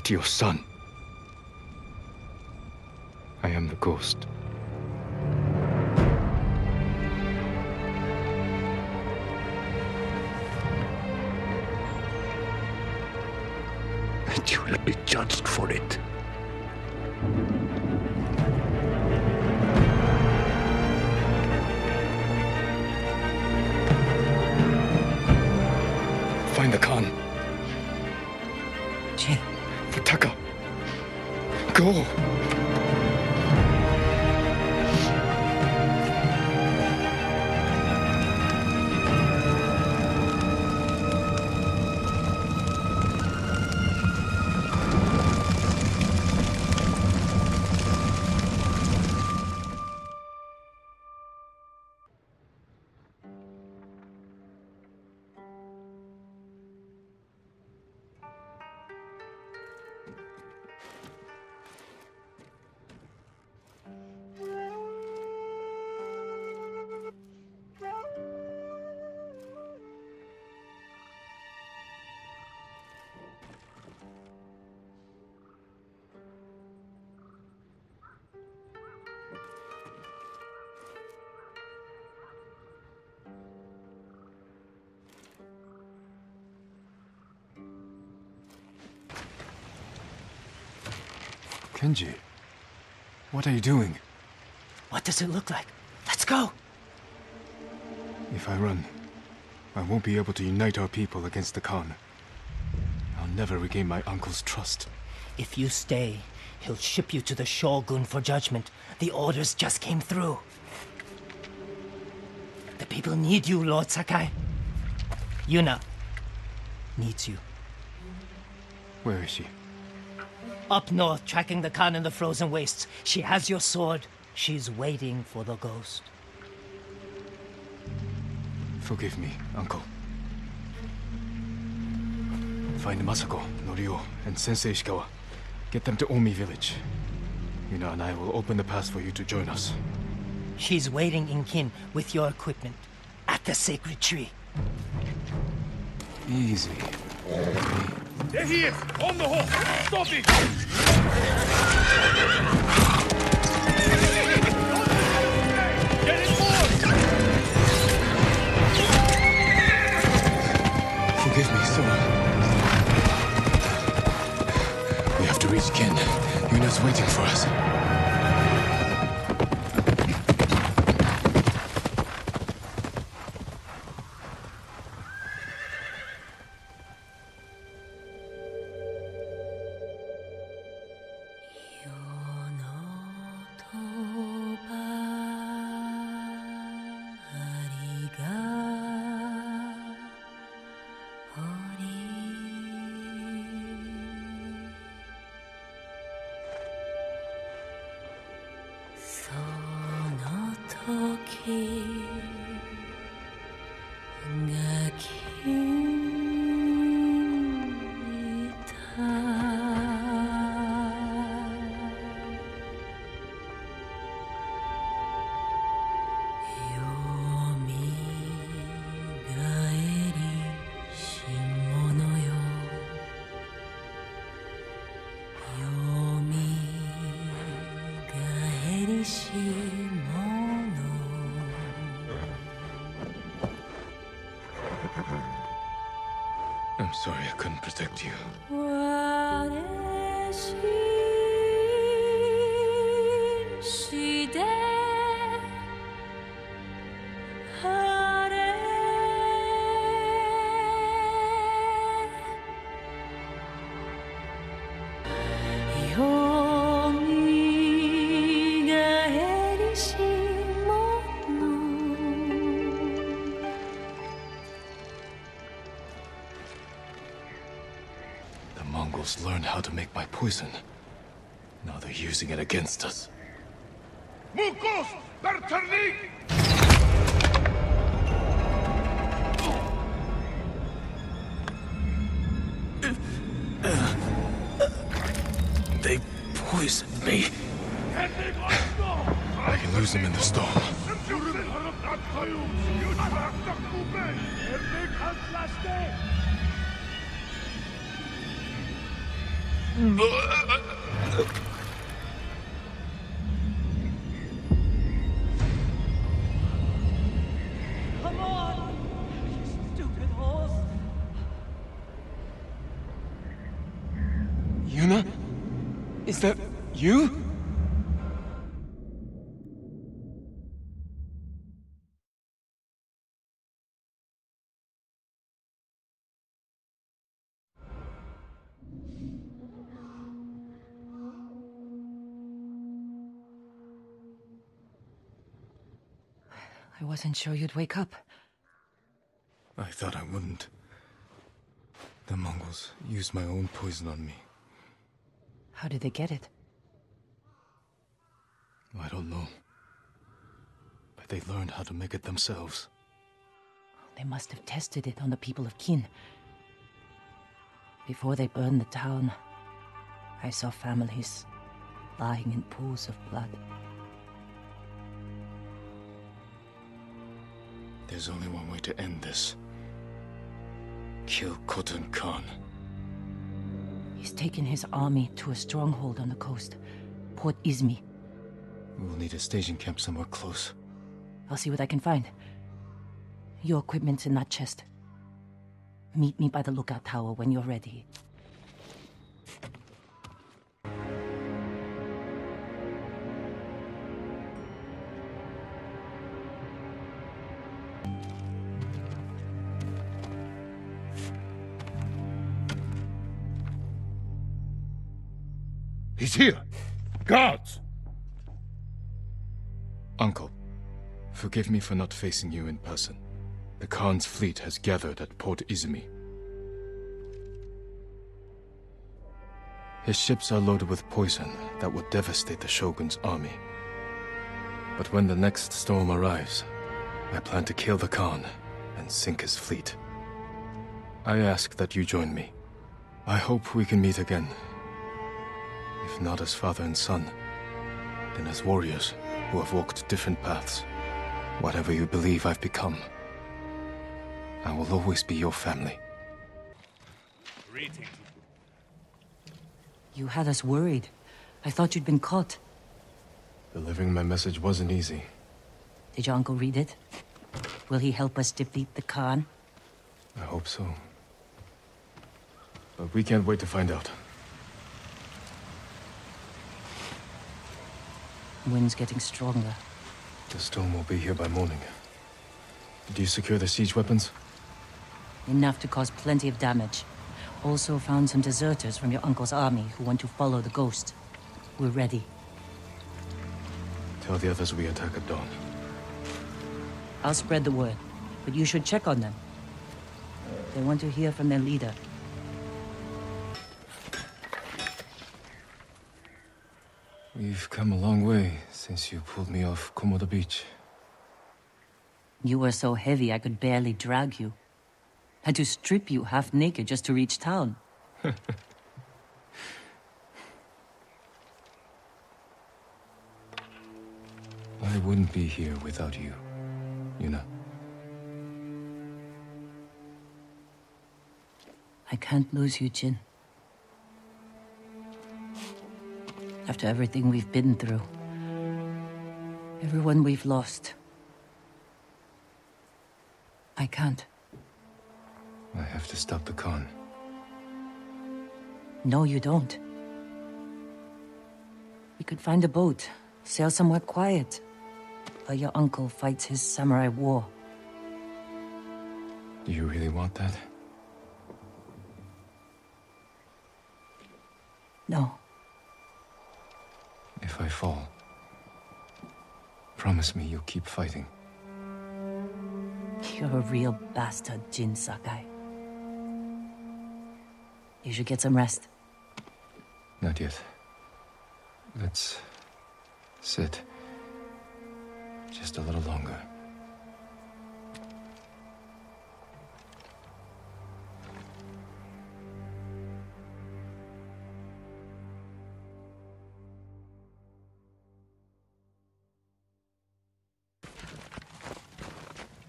Not your son. Kenji, what are you doing? What does it look like? Let's go. If I run, I won't be able to unite our people against the Khan. I'll never regain my uncle's trust. If you stay, he'll ship you to the Shogun for judgment. The orders just came through. The people need you, Lord Sakai. Yuna needs you. Where is she? Up north, tracking the Khan in the frozen wastes. She has your sword. She's waiting for the ghost. Forgive me, uncle. Find Masako, Norio, and Sensei Ishikawa. Get them to Omi village. Yuna and I will open the pass for you to join us. She's waiting in Kin with your equipment at the sacred tree. Easy. There he is! On the horse! Stop it! Get! Forgive me, Sora. We have to reach Kin. Yuna's waiting for us. How to make my poison. Now they're using it against us. Mukos! They poisoned me. I can lose them in the storm. You? I wasn't sure you'd wake up. I thought I wouldn't. The Mongols used my own poison on me. How did they get it? I don't know. But they learned how to make it themselves. They must have tested it on the people of Kin. Before they burned the town, I saw families lying in pools of blood. There's only one way to end this. Kill Khotun Khan. He's taken his army to a stronghold on the coast, Port Izumi. We will need a staging camp somewhere close. I'll see what I can find. Your equipment's in that chest. Meet me by the lookout tower when you're ready. He's here! Guards! Forgive me for not facing you in person. The Khan's fleet has gathered at Port Izumi. His ships are loaded with poison that will devastate the Shogun's army. But when the next storm arrives, I plan to kill the Khan and sink his fleet. I ask that you join me. I hope we can meet again. If not as father and son, then as warriors who have walked different paths. Whatever you believe I've become, I will always be your family. Greetings. You had us worried. I thought you'd been caught. Delivering my message wasn't easy. Did your uncle read it? Will he help us defeat the Khan? I hope so. But we can't wait to find out. Wind's getting stronger. The storm will be here by morning. Did you secure the siege weapons? Enough to cause plenty of damage. Also found some deserters from your uncle's army who want to follow the ghost. We're ready. Tell the others we attack at dawn. I'll spread the word, but you should check on them. They want to hear from their leader. We've come a long way since you pulled me off Komoda Beach. You were so heavy I could barely drag you. Had to strip you half naked just to reach town. [LAUGHS] I wouldn't be here without you, Yuna. I can't lose you, Jin. After everything we've been through, everyone we've lost, I can't. I have to stop the Khan. No, you don't. We could find a boat, sail somewhere quiet, while your uncle fights his samurai war. Do you really want that? No. If I fall, promise me you'll keep fighting. You're a real bastard, Jin Sakai. You should get some rest. Not yet. Let's sit just a little longer.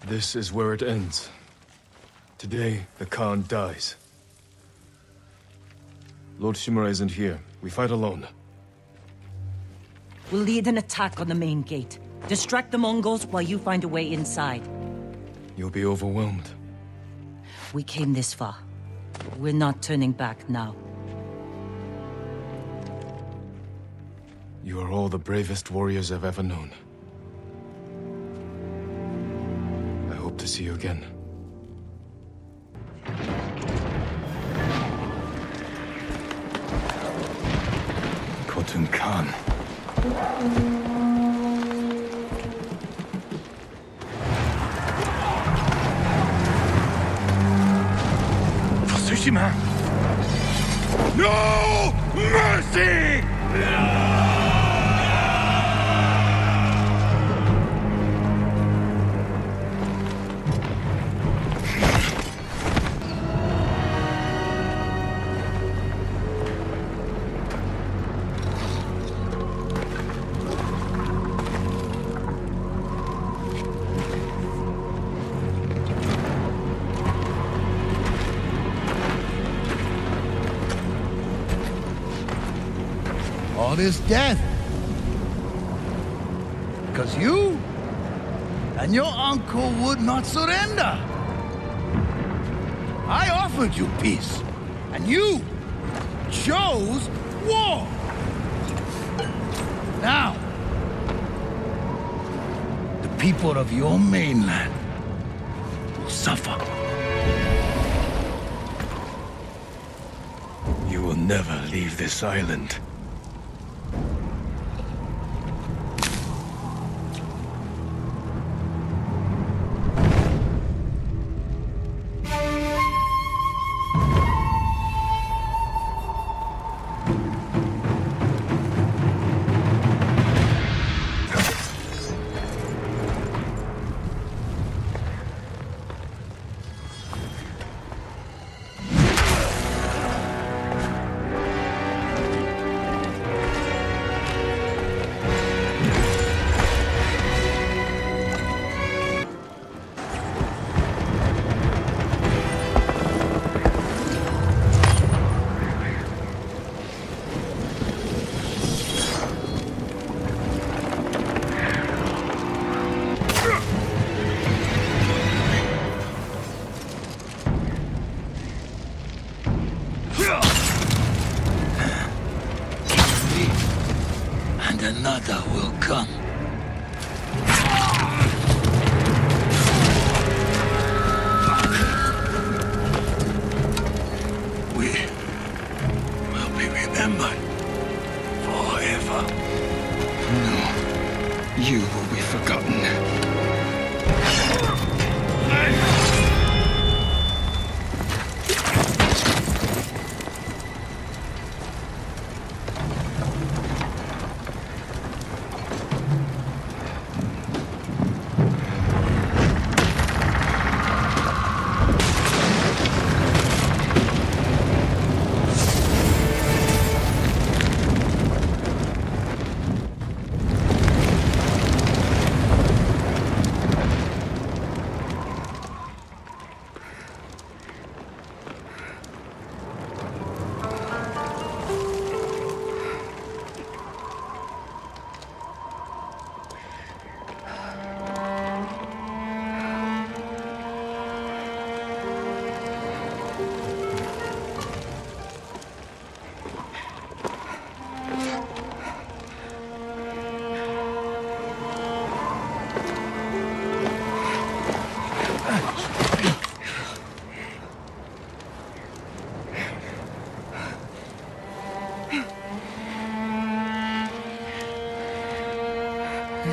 This is where it ends. Today, the Khan dies. Lord Shimura isn't here. We fight alone. We'll lead an attack on the main gate. Distract the Mongols while you find a way inside. You'll be overwhelmed. We came this far. We're not turning back now. You are all the bravest warriors I've ever known. See you again. Khan. For Tsushima! No mercy! All this death. Because you and your uncle would not surrender. I offered you peace, and you chose war. Now, the people of your mainland will suffer. You will never leave this island.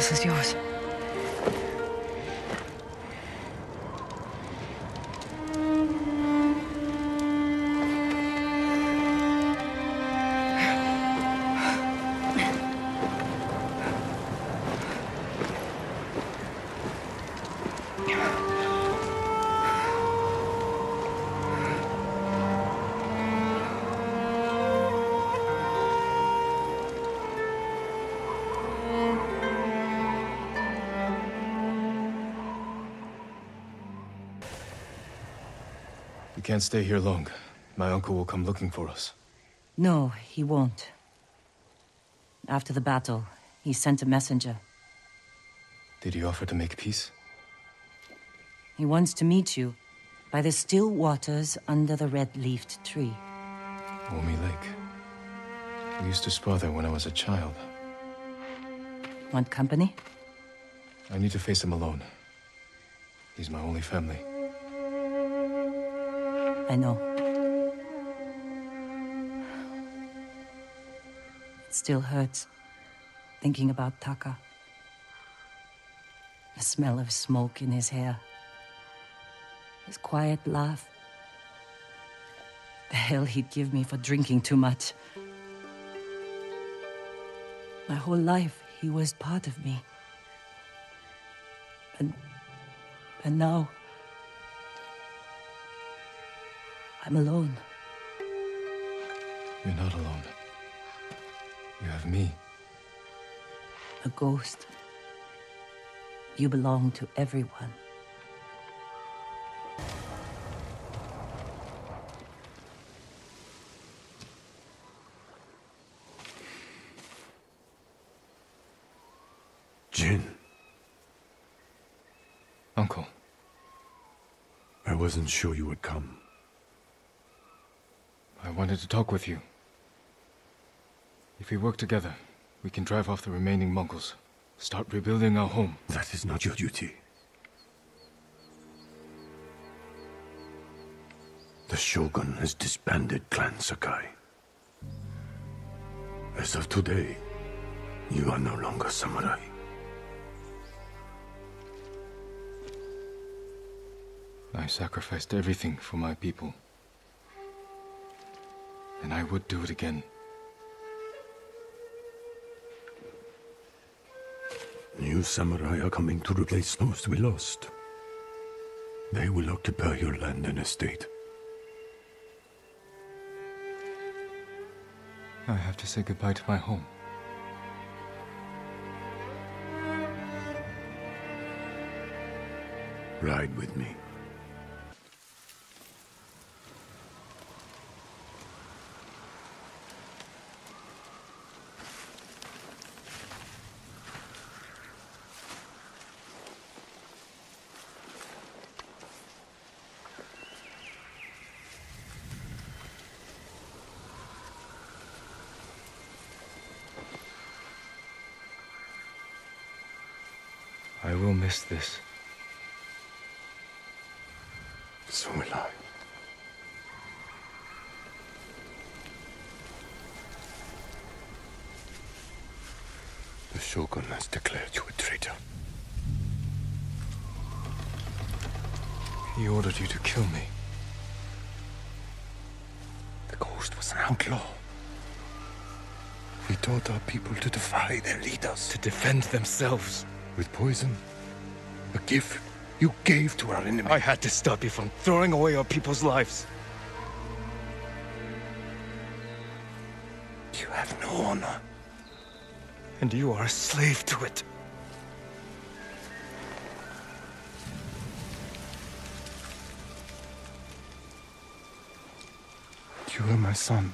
This is yours. Can't stay here long. My uncle will come looking for us. No, he won't. After the battle, he sent a messenger. Did he offer to make peace? He wants to meet you by the still waters under the red-leafed tree. Omi Lake. We used to spar there when I was a child. Want company? I need to face him alone. He's my only family. I know. It still hurts thinking about Taka. The smell of smoke in his hair. His quiet laugh. The hell he'd give me for drinking too much. My whole life, he was part of me. And. and now. I'm alone. You're not alone. You have me. A ghost. You belong to everyone. Jin, Uncle. I wasn't sure you would come. I wanted to talk with you. If we work together, we can drive off the remaining Mongols. Start rebuilding our home. That is not your duty. The Shogun has disbanded Clan Sakai. As of today, you are no longer samurai. I sacrificed everything for my people. And I would do it again. New samurai are coming to replace those we lost. They will occupy your land and estate. I have to say goodbye to my home. Ride with me. I will miss this. So will I. The Shogun has declared you a traitor. He ordered you to kill me. The Ghost was an outlaw. We taught our people to defy their leaders. To defend themselves. With poison. A gift you gave to our enemy. I had to stop you from throwing away our people's lives. You have no honor. And you are a slave to it. You are my son.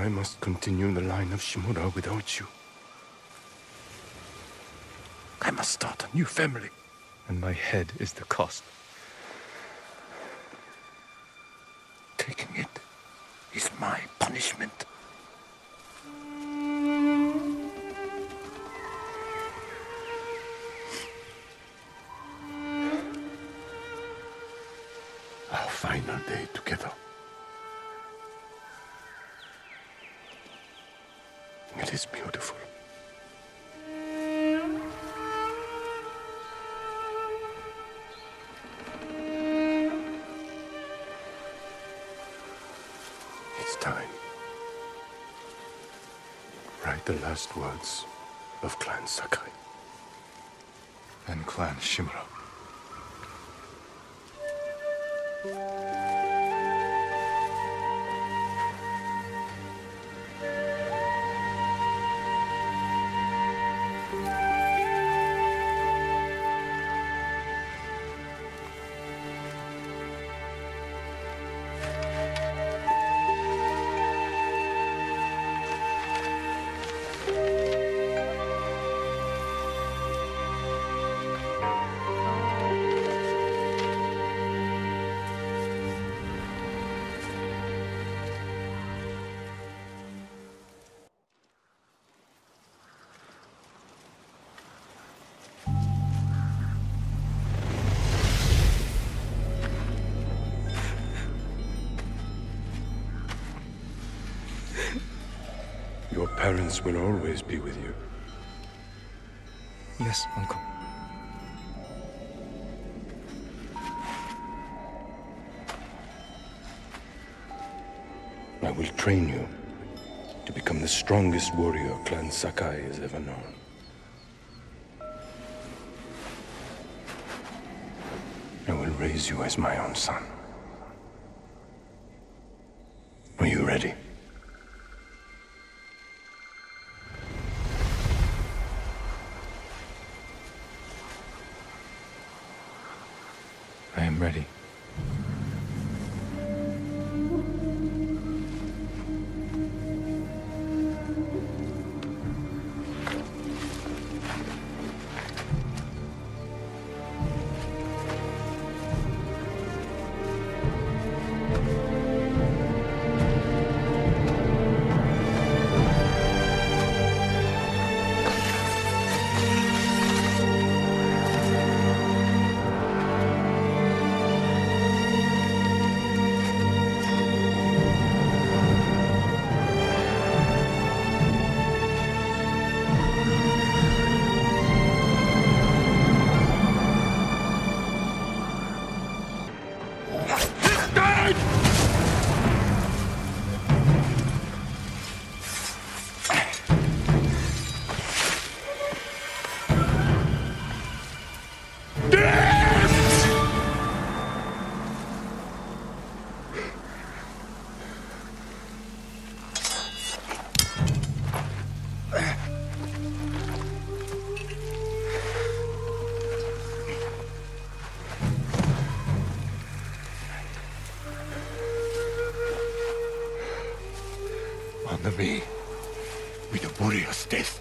I must continue the line of Shimura without you. I must start a new family. And my head is the cost. Taking it is my punishment. Our final day together. Last words of Clan Sakai. And Clan Shimura. Your will always be with you. Yes, Uncle. I will train you to become the strongest warrior Clan Sakai has ever known. I will raise you as my own son. With a warrior's death.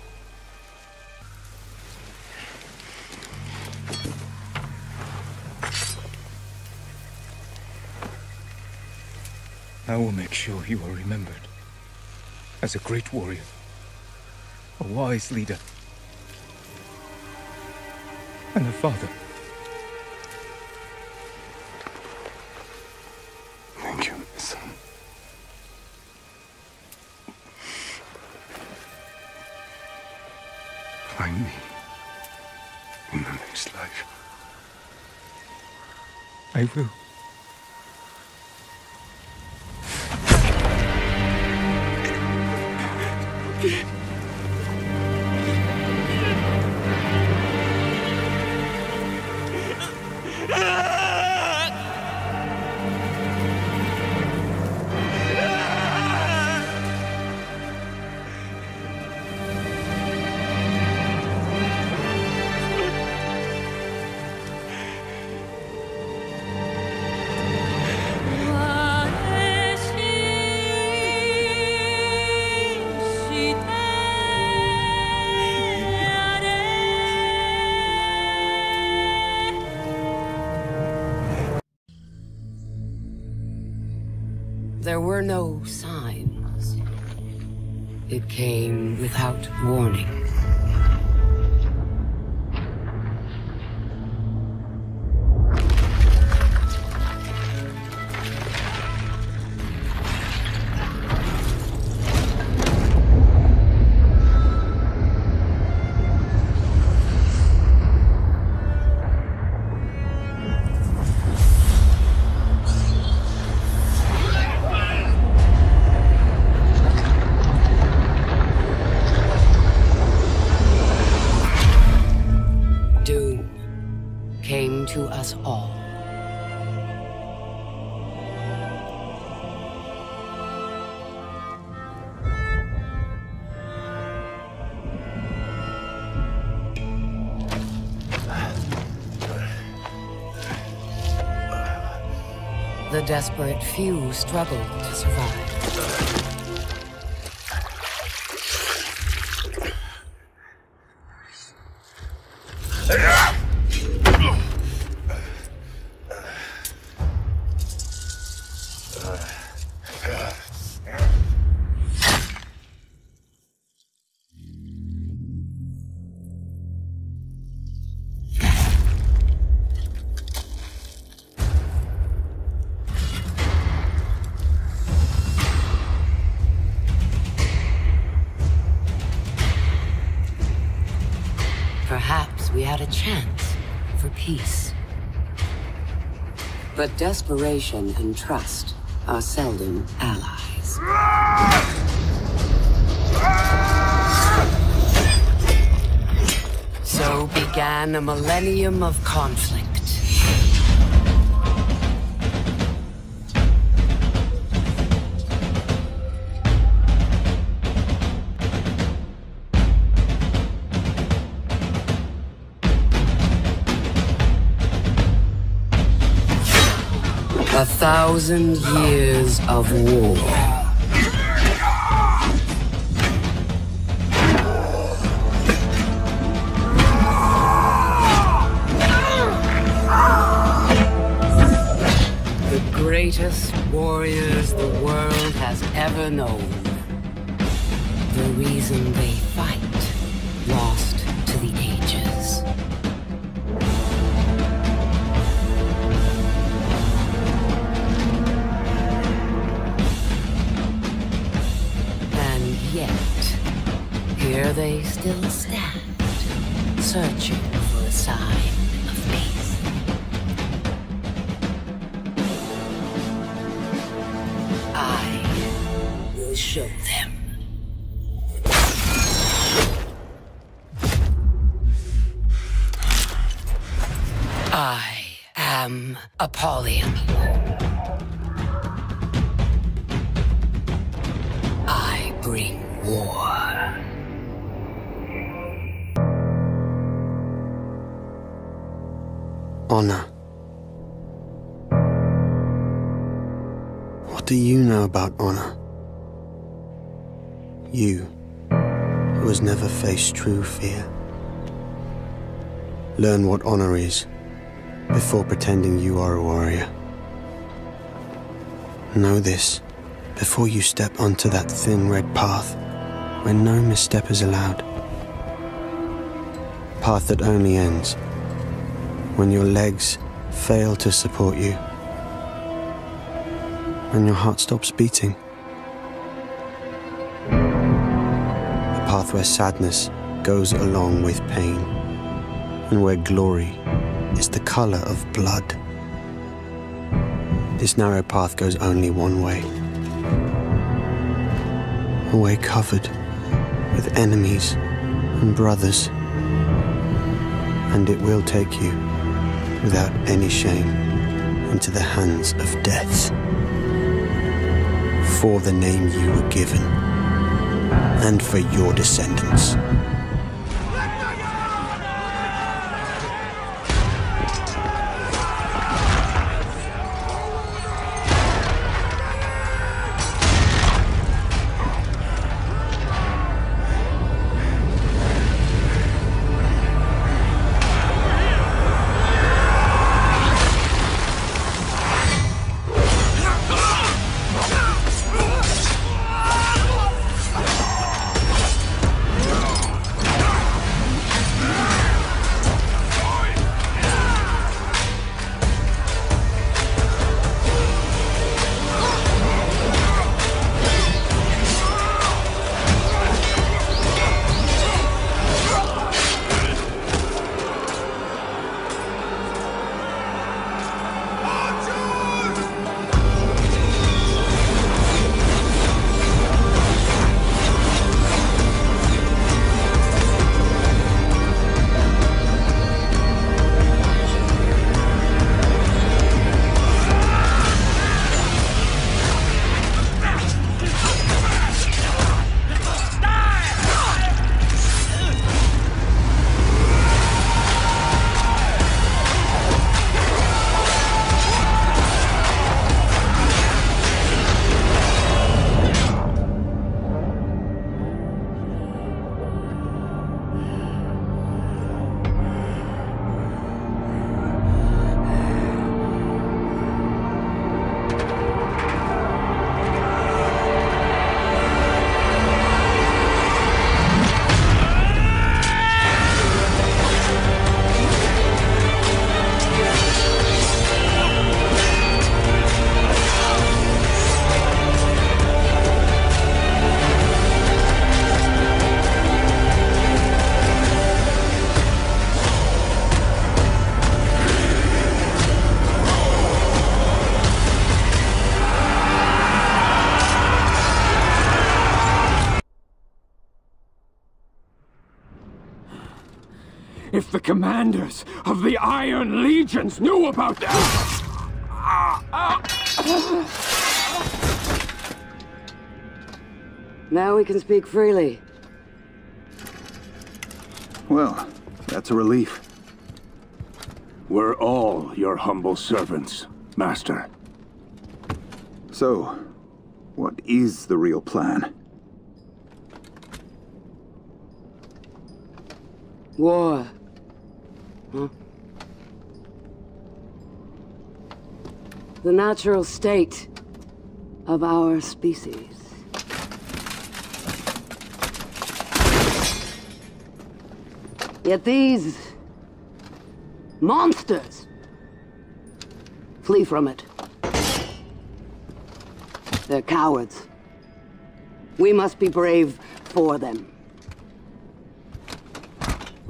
I will make sure you are remembered as a great warrior, a wise leader, and a father. I will. Came desperate few struggled chance for peace. But desperation and trust are seldom allies. So began a millennium of conflict. Thousand years of war. Here they still stand, searching for a sign of peace. I will show them. I am Apollyon. Honor. What do you know about honor? You, who has never faced true fear. Learn what honor is before pretending you are a warrior. Know this before you step onto that thin red path where no misstep is allowed. Path that only ends when your legs fail to support you, and your heart stops beating. A path where sadness goes along with pain, and where glory is the color of blood. This narrow path goes only one way. A way covered with enemies and brothers. And it will take you, without any shame, into the hands of death. For the name you were given, and for your descendants. If the commanders of the Iron Legions knew about that. Now we can speak freely. Well, that's a relief. We're all your humble servants, Master. So, what is the real plan? War. Huh? The natural state of our species. Yet these monsters flee from it. They're cowards. We must be brave for them.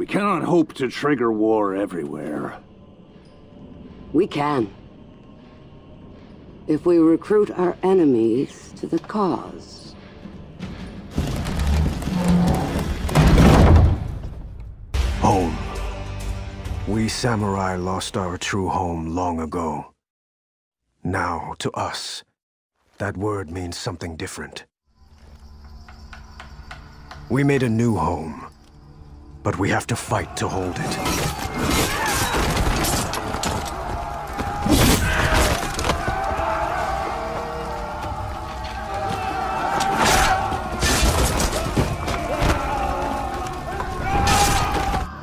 We cannot hope to trigger war everywhere. We can. If we recruit our enemies to the cause. Home. We samurai lost our true home long ago. Now, to us, that word means something different. We made a new home, but we have to fight to hold it.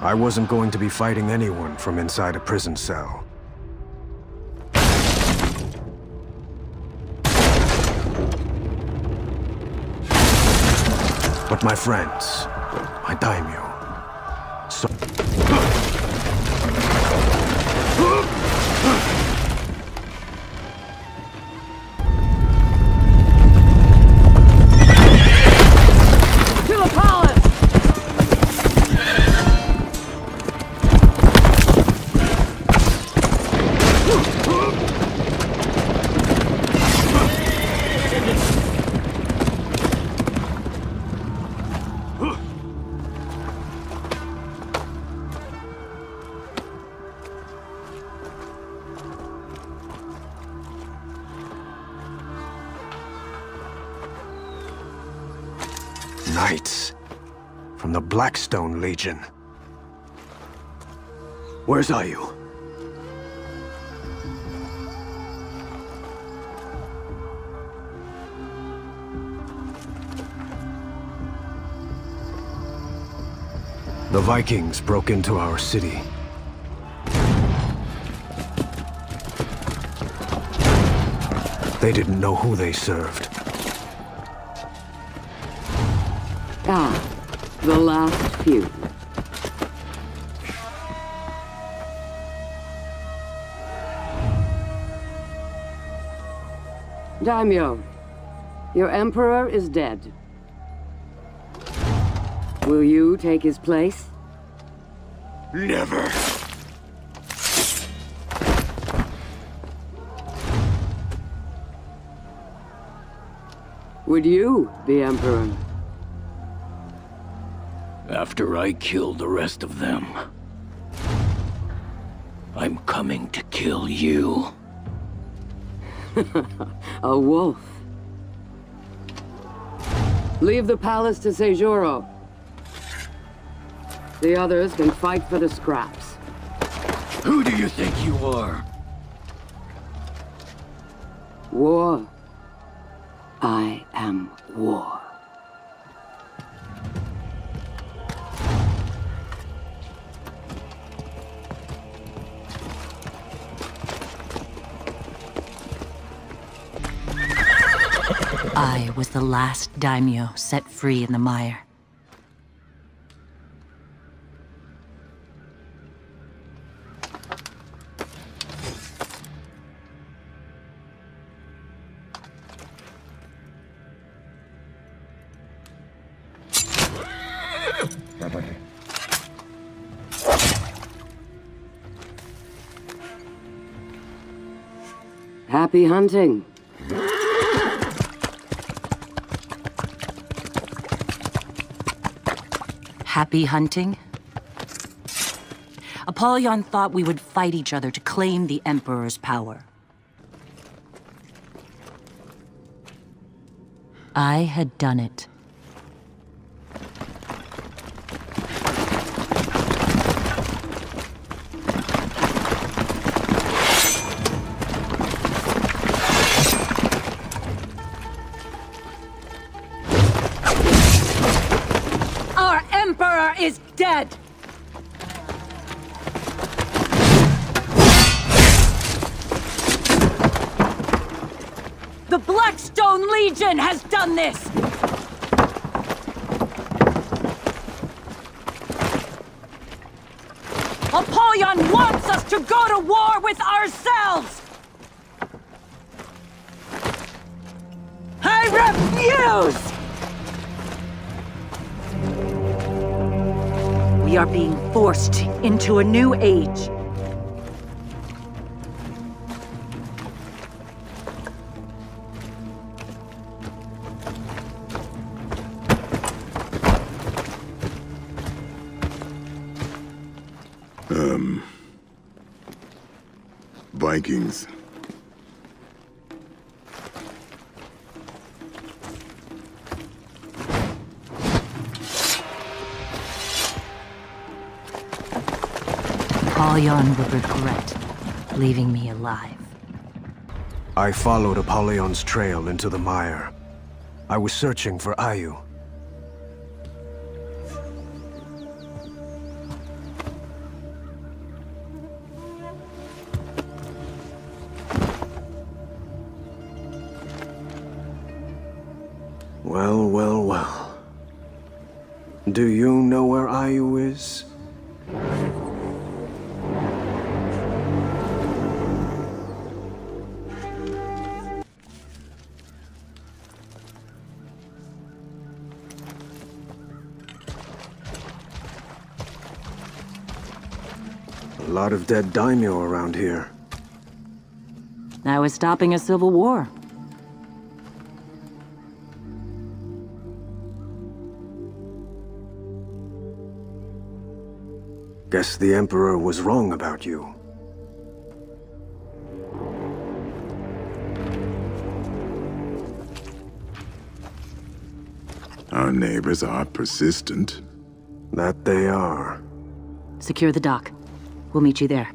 I wasn't going to be fighting anyone from inside a prison cell. But my friends, my daimyo, so... Blackstone Legion. Where's Ayu? The Vikings broke into our city. They didn't know who they served. Few. Daimyo, your emperor is dead. Will you take his place? Never. Would you be emperor? After I kill the rest of them, I'm coming to kill you. [LAUGHS] A wolf. Leave the palace to Seijuro. The others can fight for the scraps. Who do you think you are? War. I am war. I was the last daimyo set free in the mire. Happy hunting. Happy hunting? Apollyon thought we would fight each other to claim the Emperor's power. I had done it. Done this! Apollyon wants us to go to war with ourselves! I refuse! We are being forced into a new age. Leaving me alive. I followed Apollyon's trail into the mire. I was searching for Ayu. Dead daimyo around here. Now is stopping a civil war. Guess the Emperor was wrong about you. Our neighbors are persistent. That they are. Secure the dock. We'll meet you there.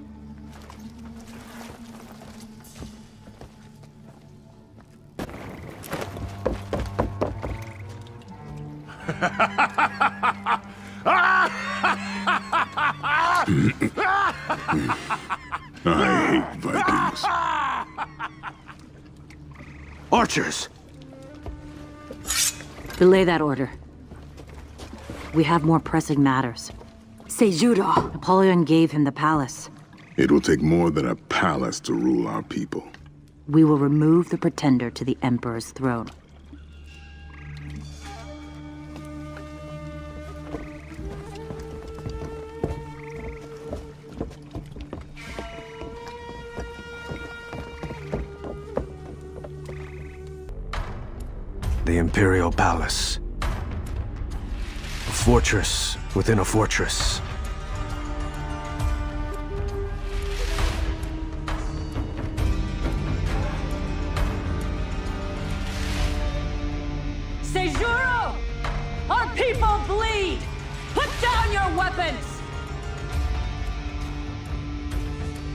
I hate Vikings. Archers! Belay that order. We have more pressing matters. Seijuro. Apollyon gave him the palace. It will take more than a palace to rule our people. We will remove the pretender to the Emperor's throne. The Imperial Palace. A fortress within a fortress.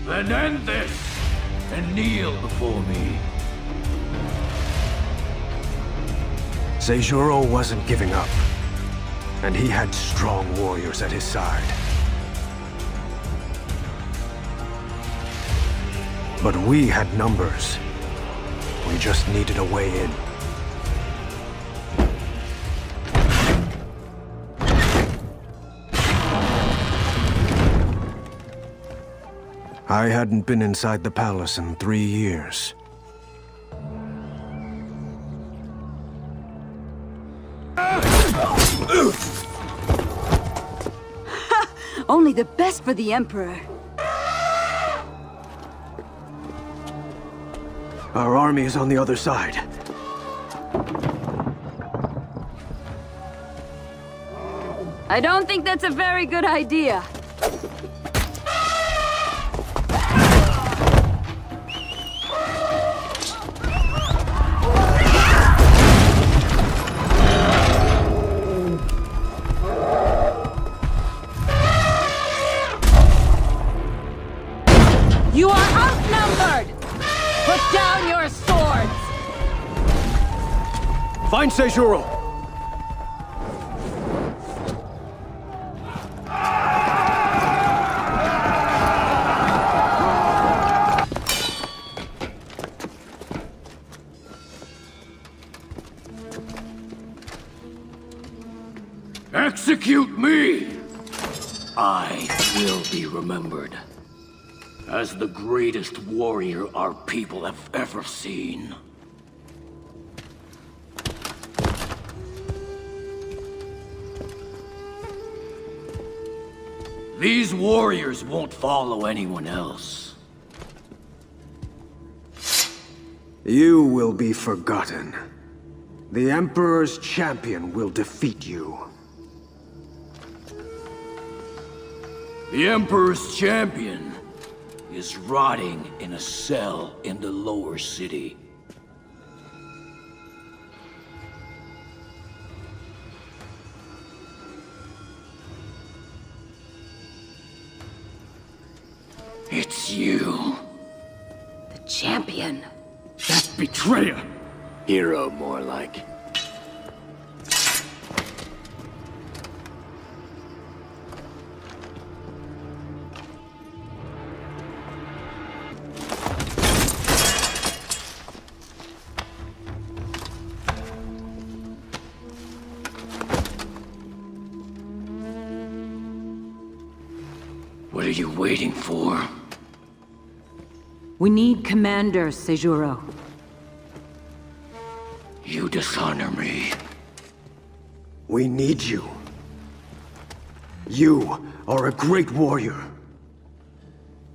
Then end this and kneel before me. Seijuro wasn't giving up. And he had strong warriors at his side. But we had numbers. We just needed a way in. I hadn't been inside the palace in three years. [LAUGHS] Only the best for the Emperor. Our army is on the other side. I don't think that's a very good idea. Find Seijuro! Execute me! I will be remembered as the greatest warrior our people have ever seen. These warriors won't follow anyone else. You will be forgotten. The Emperor's champion will defeat you. The Emperor's champion is rotting in a cell in the lower city. It's you. The champion. That betrayer! Hero, more like. What are you waiting for? We need Commander Seijuro. You dishonor me. We need you. You are a great warrior.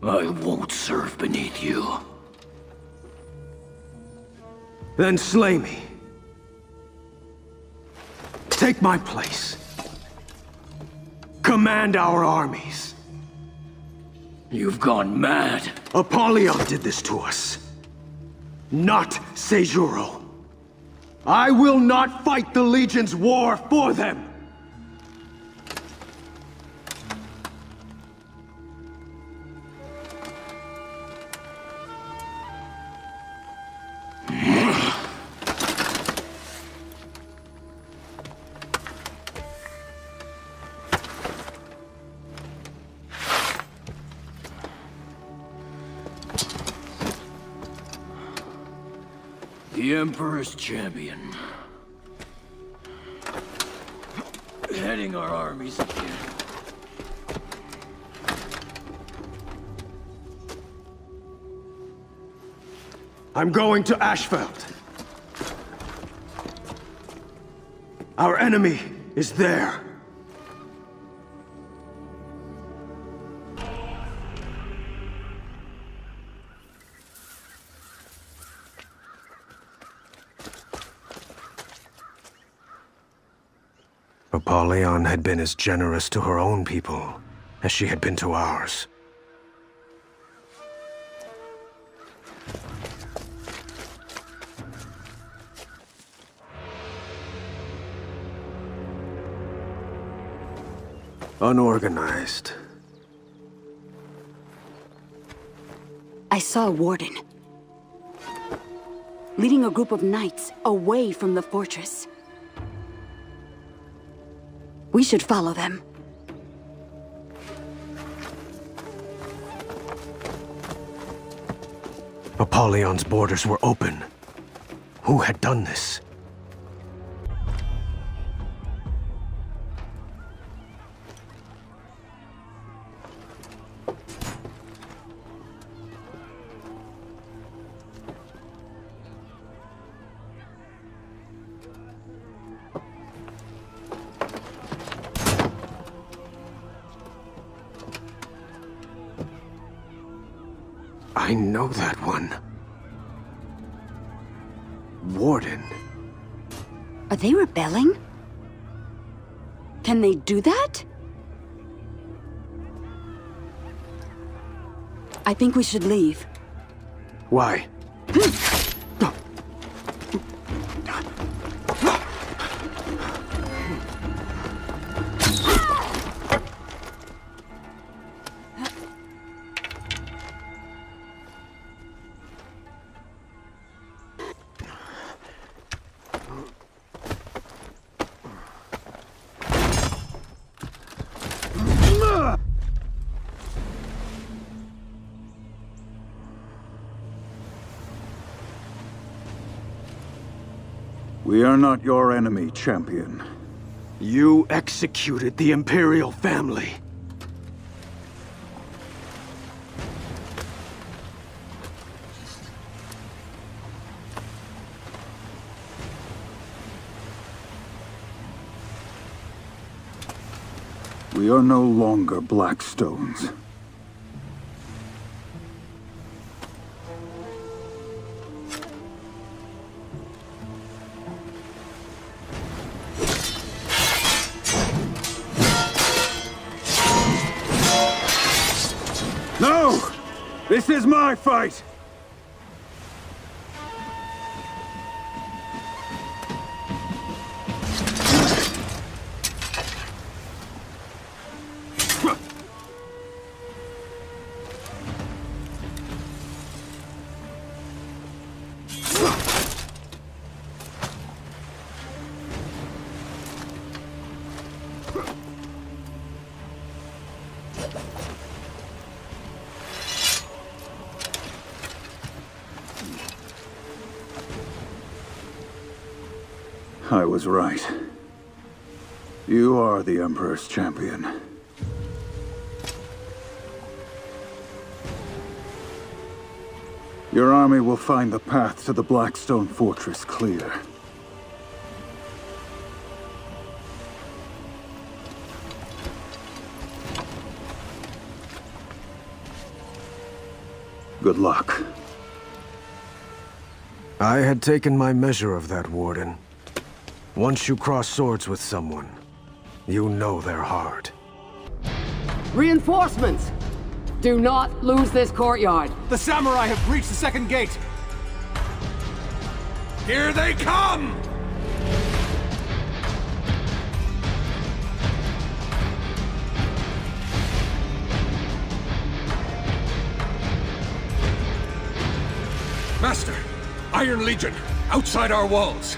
I won't serve beneath you. Then slay me. Take my place. Command our armies. You've gone mad. Apollyon did this to us. Not Seijuro. I will not fight the Legion's war for them! Emperor's champion. Heading our armies again. I'm going to Ashfeld. Our enemy is there. Had been as generous to her own people as she had been to ours. Unorganized. I saw a warden. Leading a group of knights away from the fortress. We should follow them. Apollyon's borders were open. Who had done this? I think we should leave. Why? Not your enemy, champion. You executed the Imperial family. We are no longer Blackstones. This is my fight! I was right. You are the Emperor's champion. Your army will find the path to the Blackstone Fortress clear. Good luck. I had taken my measure of that, Warden. Once you cross swords with someone, you know their heart. Reinforcements! Do not lose this courtyard. The samurai have breached the second gate. Here they come! Master, Iron Legion, outside our walls.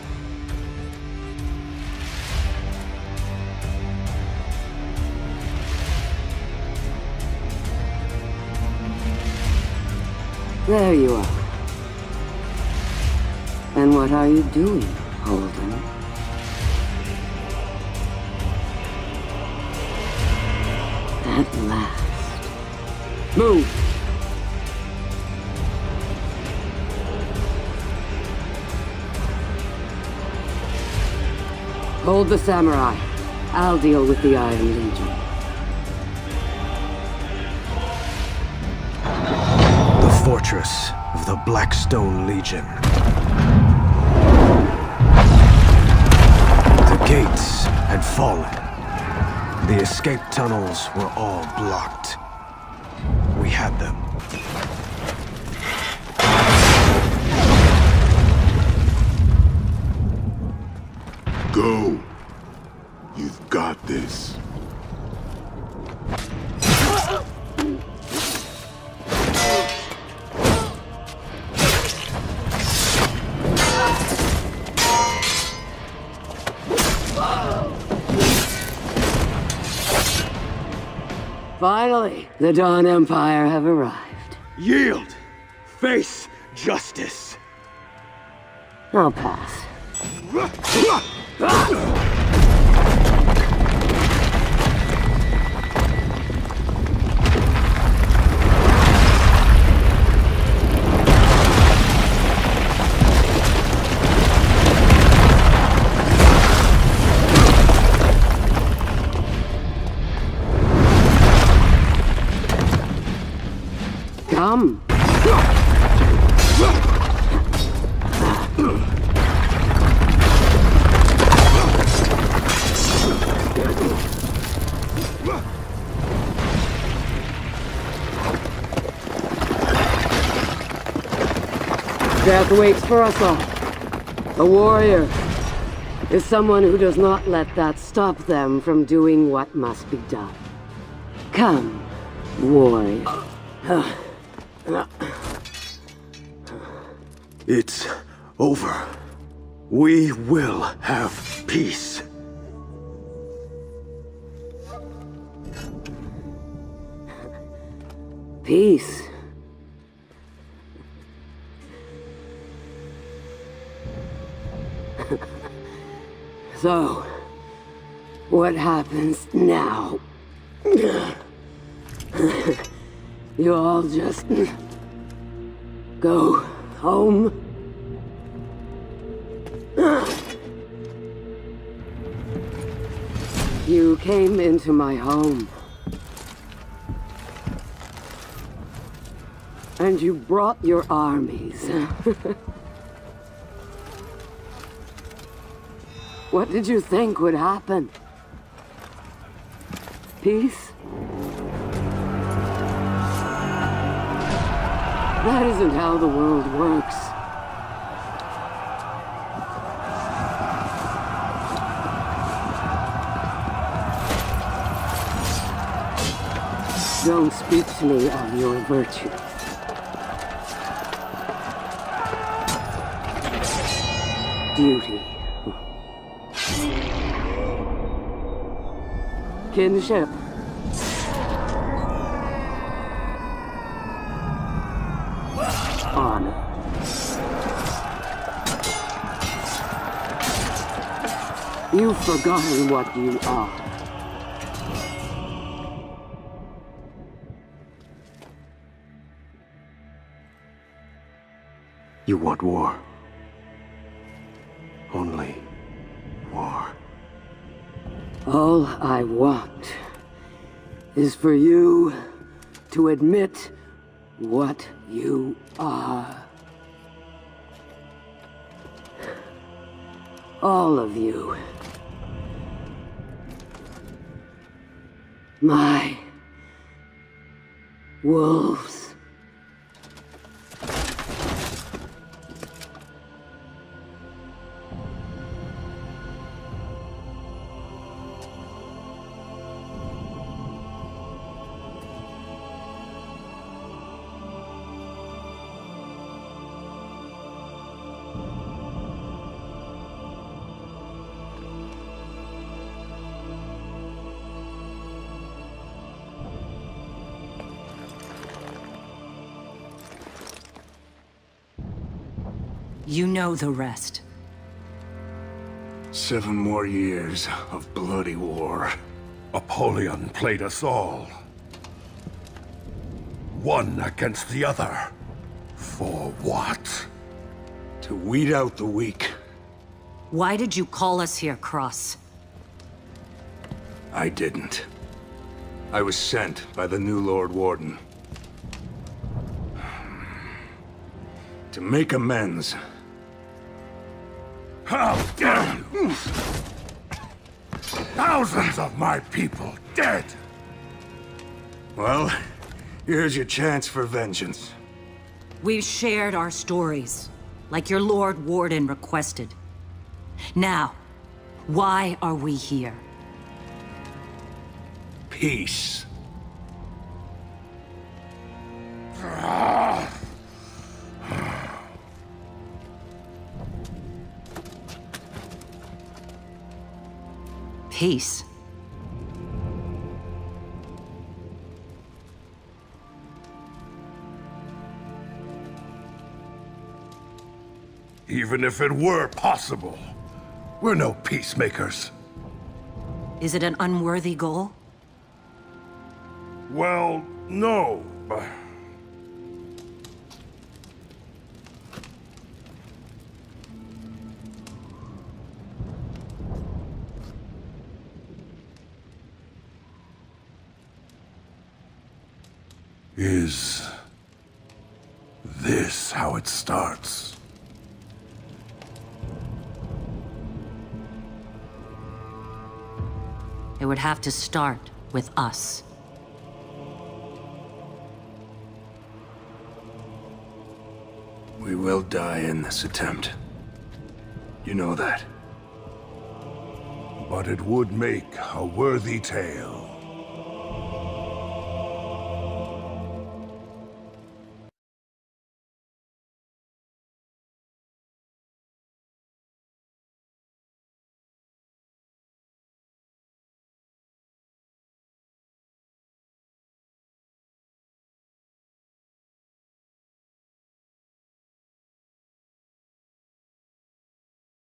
There you are. And what are you doing, Holden? At last. Move! Hold the samurai. I'll deal with the Iron Legion. Fortress of the Blackstone Legion. The gates had fallen. The escape tunnels were all blocked. We had them. The Dawn Empire have arrived. Yield! Face justice! I'll pass. Waits for us all. A warrior is someone who does not let that stop them from doing what must be done. Come, warrior. It's over. We will have peace. Peace. What happens now? You all just go home? You came into my home. And you brought your armies. [LAUGHS] what did you think would happen? Peace? That isn't how the world works. Don't speak to me of your virtues. Duty. Kinship. Honor. You've forgotten what you are. I want is for you to admit what you are. All of you. My wolves. You know the rest. Seven more years of bloody war. Apollyon played us all. One against the other. For what? To weed out the weak. Why did you call us here, Cross? I didn't. I was sent by the new Lord Warden. To make amends. Thousands of my people dead! Well, here's your chance for vengeance. We've shared our stories, like your Lord Warden requested. Now, why are we here? Peace. Peace. Even if it were possible, we're no peacemakers. Is it an unworthy goal? Well, no. but- to start with us. We will die in this attempt. You know that. But it would make a worthy tale.